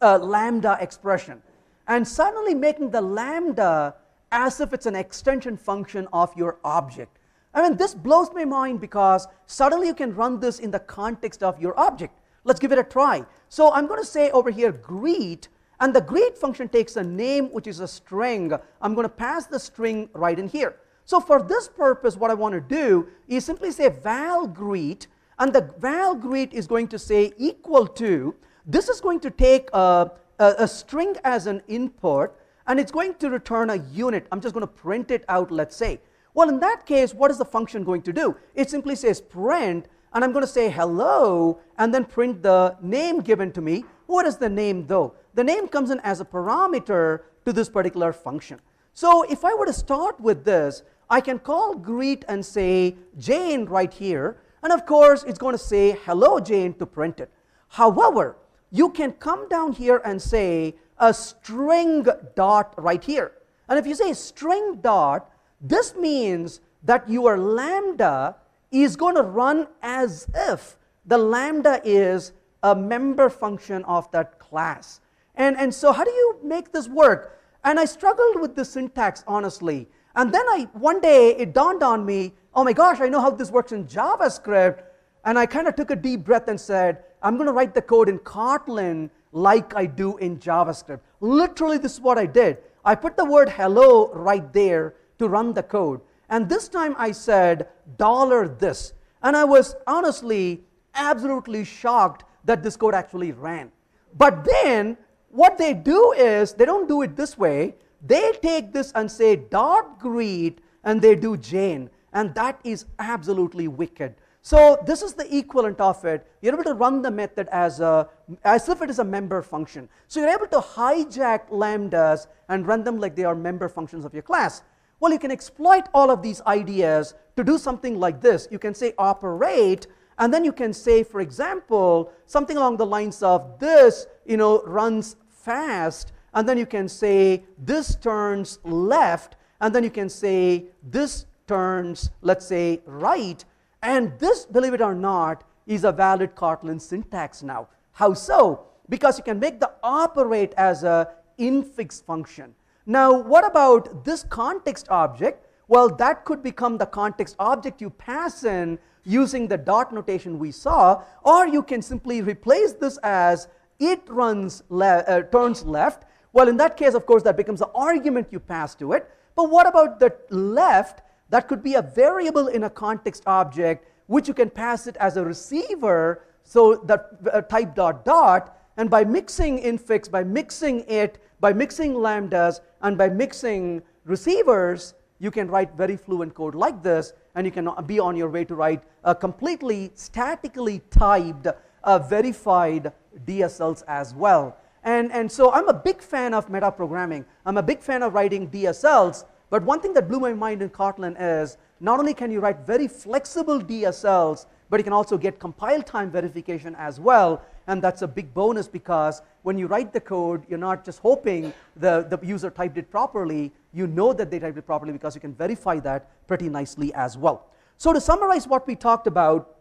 uh, lambda expression and suddenly making the lambda as if it's an extension function of your object. I mean, this blows my mind because suddenly you can run this in the context of your object. Let's give it a try. So I'm going to say over here greet, and the greet function takes a name which is a string. I'm going to pass the string right in here. So for this purpose, what I want to do is simply say val greet, and the val greet is going to say equal to, this is going to take a, a, a string as an input, and it's going to return a unit. I'm just going to print it out, let's say. Well, in that case, what is the function going to do? It simply says print, and I'm going to say hello, and then print the name given to me. What is the name though? The name comes in as a parameter to this particular function. So if I were to start with this, I can call greet and say Jane right here, and of course it's going to say hello Jane to print it. However, you can come down here and say a string dot right here. And if you say string dot, this means that your lambda is going to run as if the lambda is a member function of that class. And, and so how do you make this work? And I struggled with the syntax, honestly. And then I, one day it dawned on me, oh my gosh, I know how this works in JavaScript. And I kind of took a deep breath and said, I'm going to write the code in Kotlin like I do in JavaScript. Literally, this is what I did. I put the word hello right there to run the code. And this time I said dollar this. And I was honestly absolutely shocked that this code actually ran. But then what they do is they don't do it this way. They take this and say dot greet and they do Jane. And that is absolutely wicked. So this is the equivalent of it. You're able to run the method as, a, as if it is a member function. So you're able to hijack lambdas and run them like they are member functions of your class. Well, you can exploit all of these ideas to do something like this. You can say operate, and then you can say, for example, something along the lines of this, you know, runs fast, and then you can say this turns left, and then you can say this turns, let's say, right. And this, believe it or not, is a valid Kotlin syntax now. How so? Because you can make the operate as a infix function. Now, what about this context object? Well, that could become the context object you pass in using the dot notation we saw, or you can simply replace this as it runs le uh, turns left. Well, in that case, of course, that becomes the argument you pass to it. But what about the left? That could be a variable in a context object, which you can pass it as a receiver, so that uh, type dot dot, and by mixing infix, by mixing it, by mixing lambdas, and by mixing receivers, you can write very fluent code like this, and you can be on your way to write a completely statically typed, uh, verified DSLs as well. And, and so I'm a big fan of metaprogramming. I'm a big fan of writing DSLs, but one thing that blew my mind in Kotlin is not only can you write very flexible DSLs, but you can also get compile time verification as well. And that's a big bonus because when you write the code, you're not just hoping the, the user typed it properly. You know that they typed it properly because you can verify that pretty nicely as well. So to summarize what we talked about,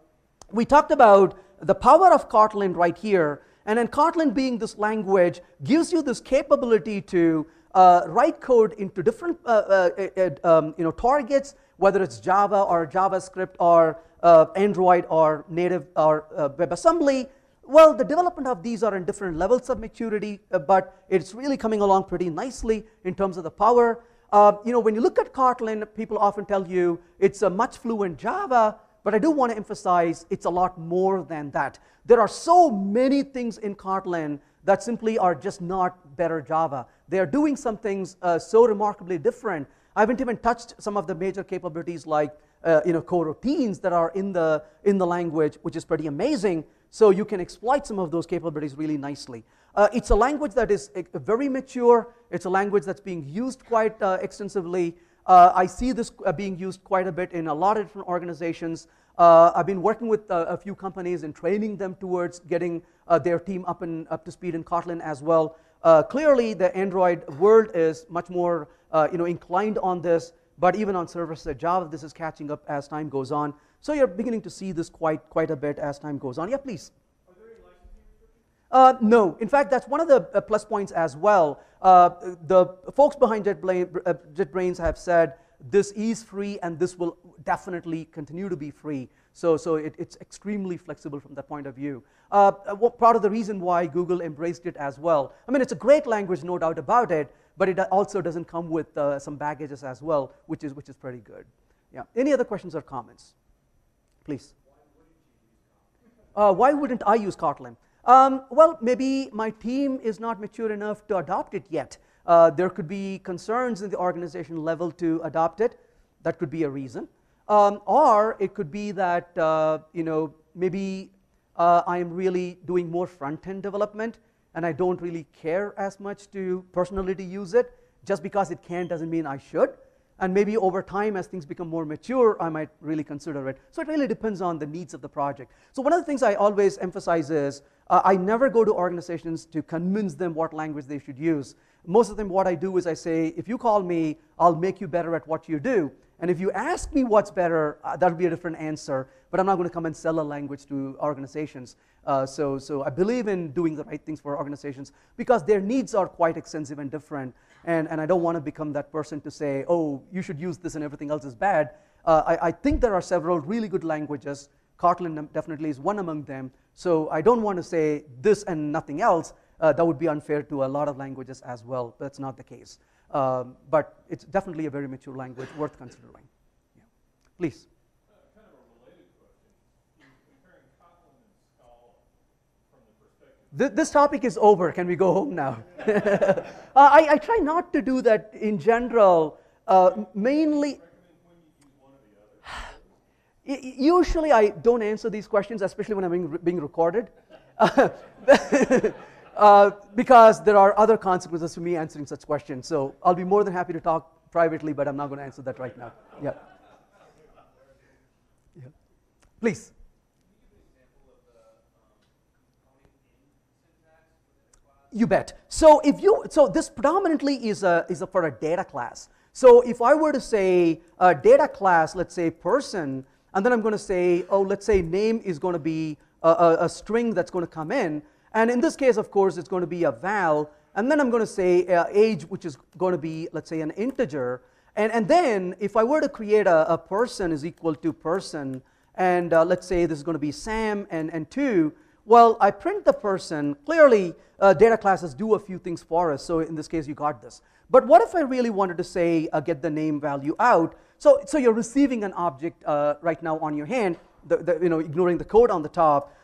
we talked about the power of Kotlin right here. And then Kotlin being this language gives you this capability to uh, write code into different uh, uh, uh um, you know, targets, whether it's Java or JavaScript or uh, Android or native or uh, WebAssembly. Well, the development of these are in different levels of maturity, uh, but it's really coming along pretty nicely in terms of the power. Uh, you know, when you look at Kotlin, people often tell you it's a much fluent Java, But I do want to emphasize it's a lot more than that. There are so many things in Kotlin that simply are just not better Java. They are doing some things uh, so remarkably different. I haven't even touched some of the major capabilities like uh, you know, coroutines that are in the, in the language, which is pretty amazing. So you can exploit some of those capabilities really nicely. Uh, it's a language that is uh, very mature. It's a language that's being used quite uh, extensively. Uh, I see this uh, being used quite a bit in a lot of different organizations. Uh, I've been working with a few companies and training them towards getting their team up, and, up to speed in Kotlin as well. clearly, the Android world is much more you know, inclined on this. But even on server-side Java, this is catching up as time goes on. So you're beginning to see this quite, quite a bit as time goes on. Yeah, please. Uh, no, in fact, that's one of the uh, plus points as well. Uh, the folks behind JetBrains, uh, JetBrains have said this is free and this will definitely continue to be free. So, so it, it's extremely flexible from that point of view. Uh, part of the reason why Google embraced it as well. I mean, it's a great language, no doubt about it, but it also doesn't come with some baggages as well, which is, which is pretty good. Yeah. Any other questions or comments? Please. Uh, why wouldn't I use Kotlin? Um, well, maybe my team is not mature enough to adopt it yet. Uh, there could be concerns in the organization level to adopt it. That could be a reason. Um, or it could be that, uh, you know, maybe uh, I am really doing more front-end development and I don't really care as much to personally to use it. Just because it can doesn't mean I should. And maybe over time, as things become more mature, I might really consider it. So it really depends on the needs of the project. So one of the things I always emphasize is uh, I never go to organizations to convince them what language they should use. Most of them, what I do is I say, if you call me, I'll make you better at what you do. And if you ask me what's better, uh, that'll be a different answer. But I'm not going to come and sell a language to organizations. Uh, so, so I believe in doing the right things for organizations because their needs are quite extensive and different. And, and I don't want to become that person to say, oh, you should use this and everything else is bad. Uh, I, I think there are several really good languages. Kotlin definitely is one among them. So I don't want to say this and nothing else. Uh, that would be unfair to a lot of languages as well. That's not the case. Um, but it's definitely a very mature language worth considering. Yeah. Please. This topic is over. Can we go home now? uh, I, I, try not to do that in general, uh, mainly. Usually, I don't answer these questions, especially when I'm being, being recorded, uh, because there are other consequences to me answering such questions. So I'll be more than happy to talk privately, but I'm not going to answer that right now. Yeah. yeah. Please. You bet. So if you, so this predominantly is a, is a, for a data class. So if I were to say a data class, let's say person, and then I'm going to say, oh, let's say name is going to be a, a, a string that's going to come in. And in this case, of course, it's going to be a val. And then I'm going to say uh, age, which is going to be, let's say, an integer. And, and then if I were to create a, a person is equal to person, and uh, let's say this is going to be Sam and, and 2, well, I print the person. Clearly, uh, data classes do a few things for us. So in this case, you got this. But what if I really wanted to say, uh, get the name value out? So, so you're receiving an object uh, right now on your hand, the, the, you know, ignoring the code on the top.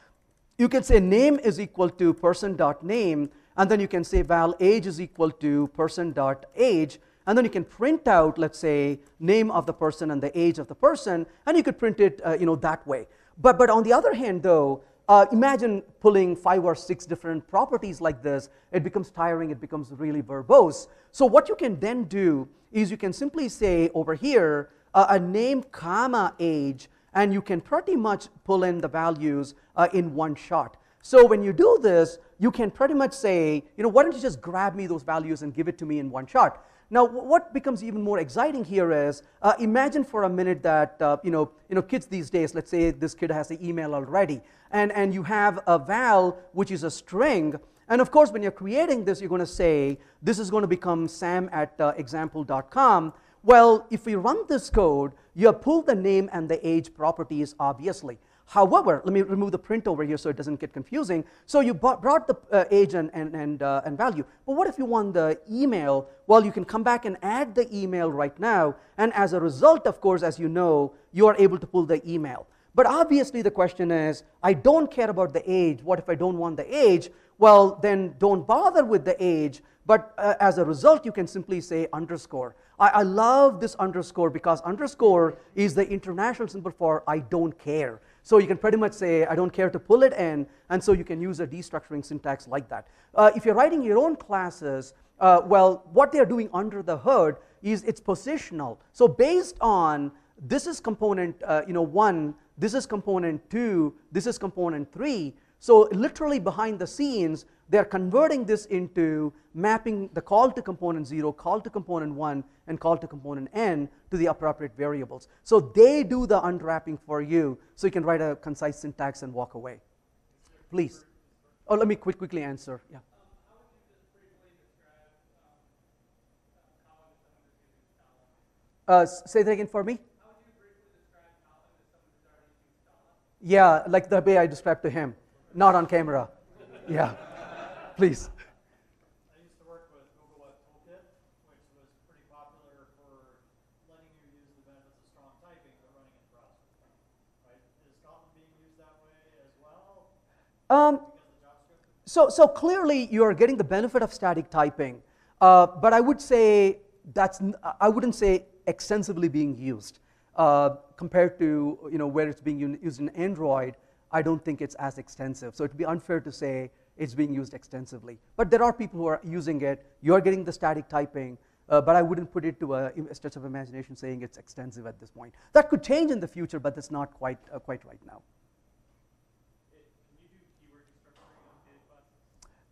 You can say name is equal to person.name, and then you can say val age is equal to person.age, and then you can print out, let's say, name of the person and the age of the person, and you could print it uh, you know, that way. But, but on the other hand, though, uh, imagine pulling five or six different properties like this. It becomes tiring, it becomes really verbose. So what you can then do is you can simply say over here, uh, a name comma age, and you can pretty much pull in the values uh, in one shot. So when you do this, you can pretty much say, you know, why don't you just grab me those values and give it to me in one shot? Now, what becomes even more exciting here is, uh, imagine for a minute that, uh, you, know, you know, kids these days, let's say this kid has the email already, and, and you have a val, which is a string, and of course, when you're creating this, you're going to say, this is going to become sam at uh, example.com. Well, if we run this code, you have pulled the name and the age properties, obviously. However, let me remove the print over here so it doesn't get confusing. So you brought the uh, age and, and, and, uh, and value. But what if you want the email? Well, you can come back and add the email right now. And as a result, of course, as you know, you are able to pull the email. But obviously, the question is I don't care about the age. What if I don't want the age? Well, then don't bother with the age. But uh, as a result, you can simply say underscore. I, I love this underscore because underscore is the international symbol for I don't care. So you can pretty much say, I don't care to pull it in, and so you can use a destructuring syntax like that. Uh, if you're writing your own classes, uh, well, what they're doing under the hood is it's positional. So based on this is component uh, you know, one, this is component two, this is component three, so literally behind the scenes, they're converting this into mapping the call to component 0, call to component 1, and call to component n to the appropriate variables. So they do the unwrapping for you, so you can write a concise syntax and walk away. Please. Oh, let me quick, quickly answer. Yeah. Uh, say that again for me. Yeah, like the way I described to him, not on camera. Yeah, please. I used to work with Google Web Toolkit, which was pretty popular for letting you use the benefits of strong typing, but running in browser. Right? Is Kotlin being used that way as well? Um, Because of JavaScript? So, so clearly you are getting the benefit of static typing, uh, but I would say that's I wouldn't say extensively being used uh, compared to you know where it's being used in Android. I don't think it's as extensive. So it'd be unfair to say it's being used extensively. But there are people who are using it. You're getting the static typing. Uh, but I wouldn't put it to a, stretch of imagination saying it's extensive at this point. That could change in the future, but that's not quite, uh, quite right now.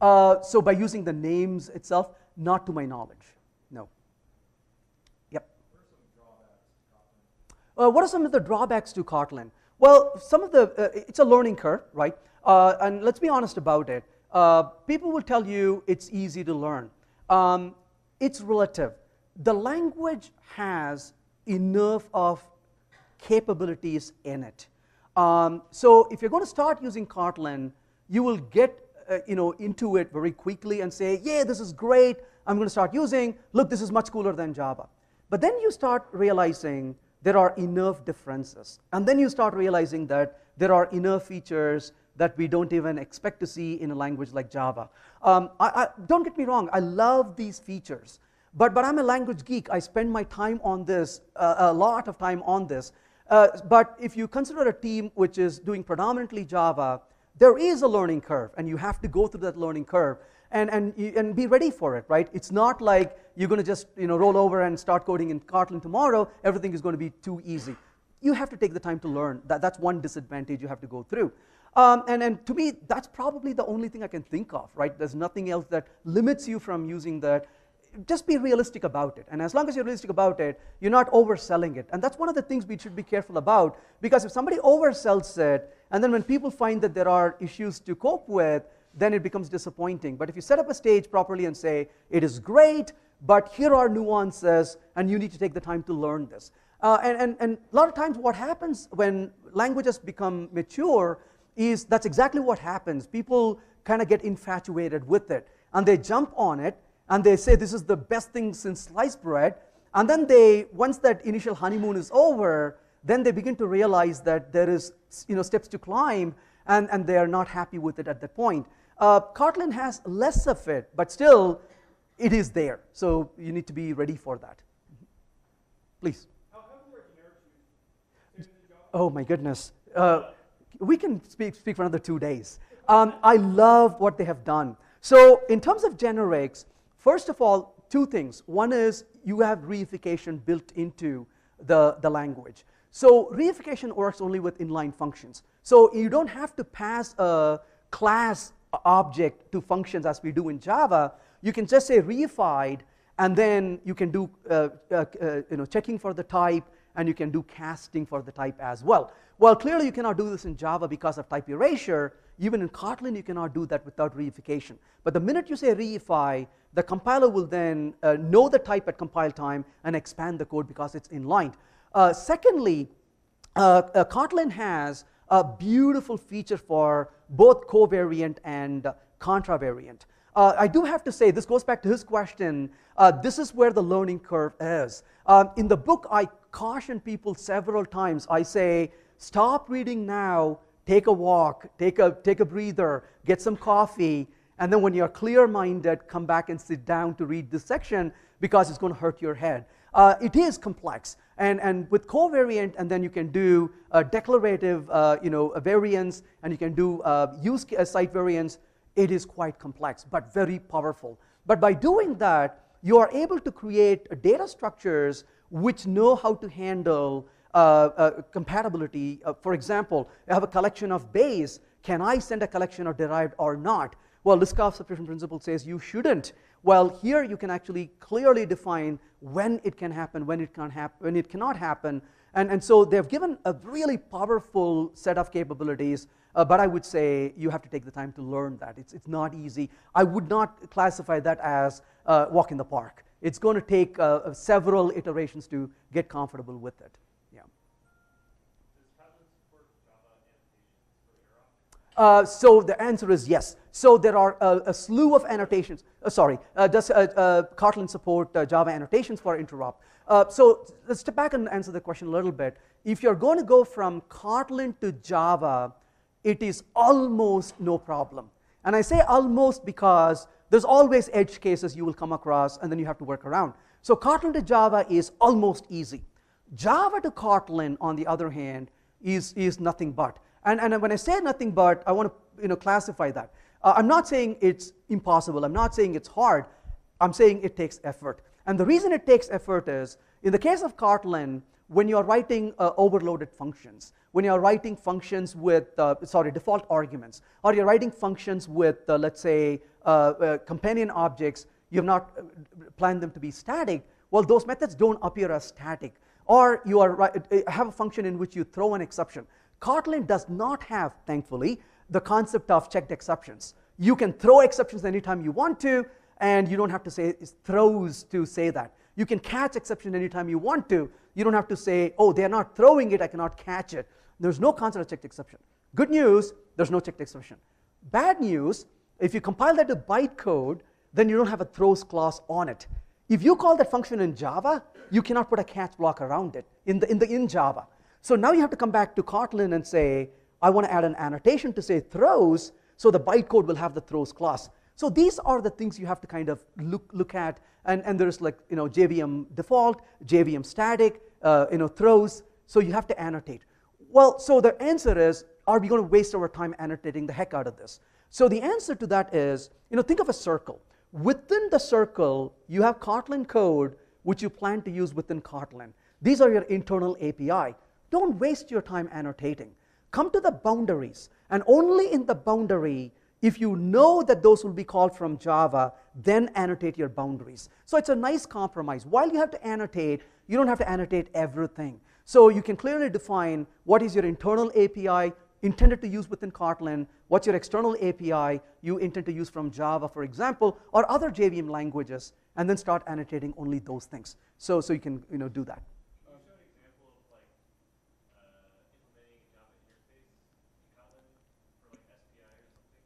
Uh, so by using the names itself, not to my knowledge, no. Yep. Uh, what are some of the drawbacks to Kotlin? Well, some of the, uh, it's a learning curve, right? Uh, and let's be honest about it. Uh, people will tell you it's easy to learn. Um, it's relative. The language has enough of capabilities in it. Um, so if you're going to start using Kotlin, you will get uh, you know, into it very quickly and say, yeah, this is great. I'm going to start using. Look, this is much cooler than Java. But then you start realizing there are enough differences. And then you start realizing that there are enough features that we don't even expect to see in a language like Java. Um, I, I, don't get me wrong, I love these features. But, but I'm a language geek. I spend my time on this, uh, a lot of time on this. Uh, but if you consider a team which is doing predominantly Java, there is a learning curve, and you have to go through that learning curve and, and, and be ready for it, right? It's not like you're going to just you know, roll over and start coding in Kotlin tomorrow. Everything is going to be too easy. You have to take the time to learn. That, that's one disadvantage you have to go through. Um, and, and to me, that's probably the only thing I can think of, right? There's nothing else that limits you from using that just be realistic about it. And as long as you're realistic about it, you're not overselling it. And that's one of the things we should be careful about because if somebody oversells it, and then when people find that there are issues to cope with, then it becomes disappointing. But if you set up a stage properly and say, it is great, but here are nuances, and you need to take the time to learn this. Uh, and, and, and a lot of times, what happens when languages become mature is that's exactly what happens. People kind of get infatuated with it, and they jump on it, and they say this is the best thing since sliced bread. And then they, once that initial honeymoon is over, then they begin to realize that there is, you know, steps to climb, and, and they are not happy with it at that point. Uh, Kotlin has less of it, but still, it is there. So you need to be ready for that. Please. How come there are generic used in Java? Oh my goodness. Uh, we can speak, speak for another two days. Um, I love what they have done. So, in terms of generics, first of all, two things. One is you have reification built into the, the language. So, reification works only with inline functions. So, you don't have to pass a class object to functions as we do in Java. You can just say reified, and then you can do uh, uh, uh, you know, checking for the type, and you can do casting for the type as well. Well, clearly you cannot do this in Java because of type erasure. Even in Kotlin, you cannot do that without reification. But the minute you say reify, the compiler will then uh, know the type at compile time and expand the code because it's inlined. Uh, secondly, uh, uh, Kotlin has a beautiful feature for both covariant and contravariant. Uh, I do have to say, this goes back to his question. Uh, this is where the learning curve is. Um, in the book, I caution people several times. I say, stop reading now, take a walk, take a, take a breather, get some coffee, and then when you're clear minded, come back and sit down to read this section because it's going to hurt your head. Uh, it is complex. And, and with covariant, and then you can do uh, declarative uh, you know, variance, and you can do uh, use site variance. It is quite complex, but very powerful. But by doing that, you are able to create data structures which know how to handle uh, uh, compatibility. Uh, for example, I have a collection of base. Can I send a collection of derived or not? Well, Liskov substitution principle says you shouldn't. Well, here you can actually clearly define when it can happen, when it, can happen, when it cannot happen. And, and so they've given a really powerful set of capabilities, uh, but I would say you have to take the time to learn that. It's, it's not easy. I would not classify that as uh, walk in the park. It's going to take uh, several iterations to get comfortable with it. Uh, so the answer is yes. So there are a, a slew of annotations. Uh, sorry, uh, does uh, uh, Kotlin support uh, Java annotations for interop? so let's step back and answer the question a little bit. If you're going to go from Kotlin to Java, it is almost no problem. And I say almost because there's always edge cases you will come across, and then you have to work around. So Kotlin to Java is almost easy. Java to Kotlin, on the other hand, is, is nothing but. And, and when I say nothing but, I want to you know, classify that. Uh, I'm not saying it's impossible. I'm not saying it's hard. I'm saying it takes effort. And the reason it takes effort is, in the case of Kotlin, when you're writing uh, overloaded functions, when you're writing functions with, uh, sorry, default arguments, or you're writing functions with, uh, let's say, uh, uh, companion objects, you have not planned them to be static, well, those methods don't appear as static. Or you are, have a function in which you throw an exception. Kotlin does not have, thankfully, the concept of checked exceptions. You can throw exceptions anytime you want to, and you don't have to say throws to say that. You can catch exception anytime you want to. You don't have to say, oh, they're not throwing it, I cannot catch it. There's no concept of checked exception. Good news, there's no checked exception. Bad news, if you compile that to bytecode, then you don't have a throws clause on it. If you call that function in Java, you cannot put a catch block around it in, the, in, the, in Java. So now you have to come back to Kotlin and say, I want to add an annotation to say throws, so the bytecode will have the throws clause. So these are the things you have to kind of look, look at. And, and there's like, you know, JVM default, JVM static, uh, you know, throws. So you have to annotate. Well, so the answer is, are we going to waste our time annotating the heck out of this? So the answer to that is, you know, think of a circle. Within the circle, you have Kotlin code, which you plan to use within Kotlin. These are your internal API. Don't waste your time annotating. Come to the boundaries, and only in the boundary, if you know that those will be called from Java, then annotate your boundaries. So it's a nice compromise. While you have to annotate, you don't have to annotate everything. So you can clearly define what is your internal API intended to use within Kotlin, what's your external API you intend to use from Java, for example, or other JVM languages, and then start annotating only those things. So, so you can you know, do that.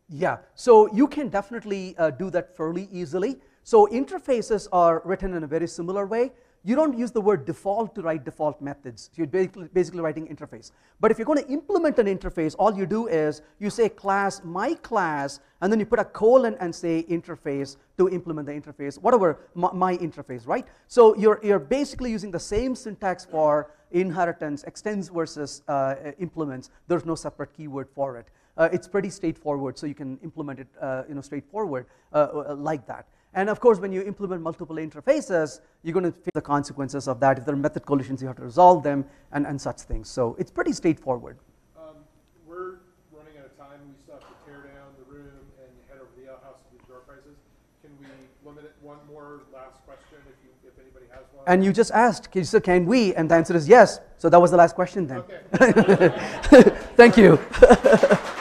Yeah, so you can definitely uh, do that fairly easily. So interfaces are written in a very similar way. You don't use the word default to write default methods. You're basically, basically writing interface. But if you're going to implement an interface, all you do is you say class, my class, and then you put a colon and say interface to implement the interface, whatever, my, my interface, right? So you're, you're basically using the same syntax for inheritance, extends versus uh, implements. There's no separate keyword for it uh, it's pretty straightforward, so you can implement it uh, you know, straightforward uh, uh, like that. And of course, when you implement multiple interfaces, you're going to face the consequences of that. If there are method collisions, you have to resolve them and, and such things. So it's pretty straightforward. Um, we're running out of time. We still have to tear down the room and head over to the house to do door prizes. Can we limit it one more last question if, you, if anybody has one? And you just asked, you said, can we? And the answer is yes. So that was the last question then. Okay. Thank you.